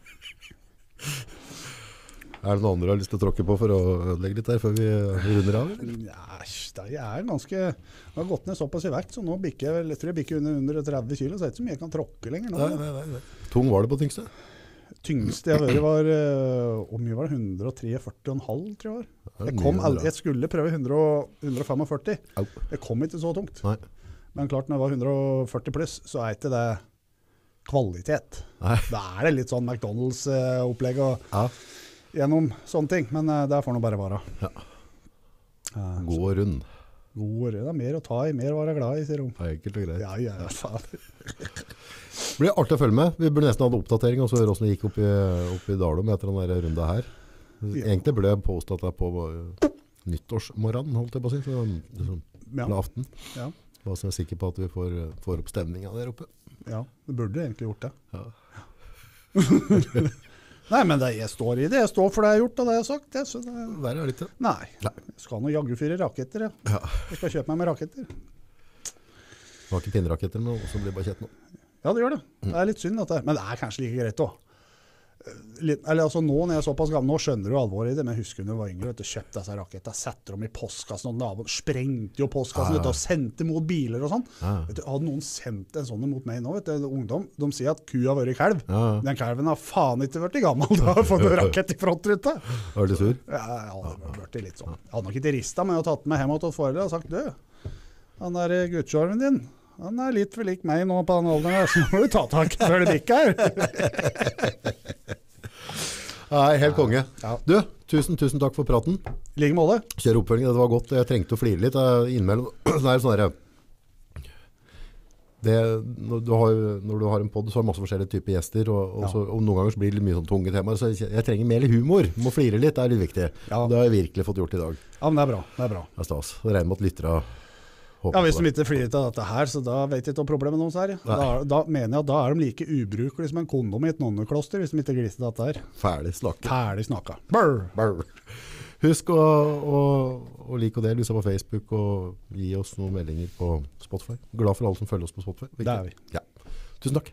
Er det noen andre du har lyst til å tråkke på for å ødelegge litt der før vi runder av? Nei, jeg er ganske Jeg har gått ned såpass i vekt, så nå bikker jeg vel Jeg tror jeg bikker under, under 30 kg, så det er ikke så mye jeg kan tråkke lenger. nå. Nei, nei, nei. Tung var det på tyngste? Tyngste jeg har vært, var eh, Hvor mye var det? 143,5, tror jeg Jeg, kom jeg skulle prøve 100, 145. Det kom ikke så tungt. Nei. Men klart, når jeg var 140 pluss, så er ikke det kvalitet. Nei. Da er det litt sånn McDonald's-opplegg og Ja, gjennom sånne ting. Men eh, det får nå bare være. Ja. Eh, god og rund. God, det er mer å ta i, mer å være glad i, sier hun. Enkelt og greit. Ja, ja, ja, faen. Det blir artig å følge med. Vi burde nesten hatt oppdatering og så høre hvordan det gikk opp i, opp i Dalum etter den der runda her. Egentlig burde jeg posta dette på uh, nyttårsmorgenen, holdt jeg på å si. Så, liksom, Ja, eller aften. ja, Bare så jeg er sikker på at vi får, uh, får opp stemninga der oppe. ja, det burde egentlig gjort det. Ja. Nei, men det, jeg står i det. Jeg står for det jeg har gjort og det jeg har sagt. Jeg, så det, Verre er det ikke. nei. Jeg skal nå jaggu fyre raketter, jeg. Ja. Jeg skal kjøpe meg med raketter. Du har ikke pinneraketter nå, så blir det bare kjett nå. Ja, det gjør det. Det er litt synd, dette. Men det er kanskje like greit òg. Altså Nå når jeg er såpass gammel, nå skjønner du alvoret i det, men jeg husker da jeg var yngre. vet du, Kjøpte disse rakettene, setter dem i postkassen, og naboen sprengte jo postkassen Ja, ja. vet og sendte mot biler og sånn. Ja. Hadde noen sendt en sånn mot meg nå, vet du, ungdom, de sier at kua har vært kalv. Ja, ja. Den kalven har faen ikke blitt gammel da har fått en rakett i frontruta. Var du sur? Ja, jeg hadde blitt litt sånn. Jeg hadde nok ikke rista, men jeg hadde tatt den med hjem til foreldre og sagt du, han der guttskjorven din, han er litt for lik meg nå på den alderen så må du ta tak før det bikker her. Nei, helt konge. Ja. Du, tusen, tusen takk for praten. I like måte. Kjør oppfølging, dette var godt. Jeg trengte å flire litt innimellom. Det er sånn det, når, du har, når du har en podd, så har du masse forskjellige typer gjester, og, og, Ja. så, og noen ganger blir det mye sånn tunge temaer, så jeg, jeg trenger mer humor. Må flire litt, det er litt viktig. Ja. Det har jeg virkelig fått gjort i dag. Ja, men det er bra. Det er bra. Det er stas. Regner med at lyttere håper Ja, Hvis de ikke flirer av dette her, så da vet jeg ikke hva problemet deres er. Da, da mener jeg at da er de like ubrukelige som en kondom i et nonnekloster, hvis de ikke gliser dette her. Ferdig snakka. Ferdig snakka. Brr. Brr. Husk å, å, å like og dele er på Facebook, og gi oss noen meldinger på Spotify. Glad for alle som følger oss på Spotify. Det er vi. Ja. Tusen takk.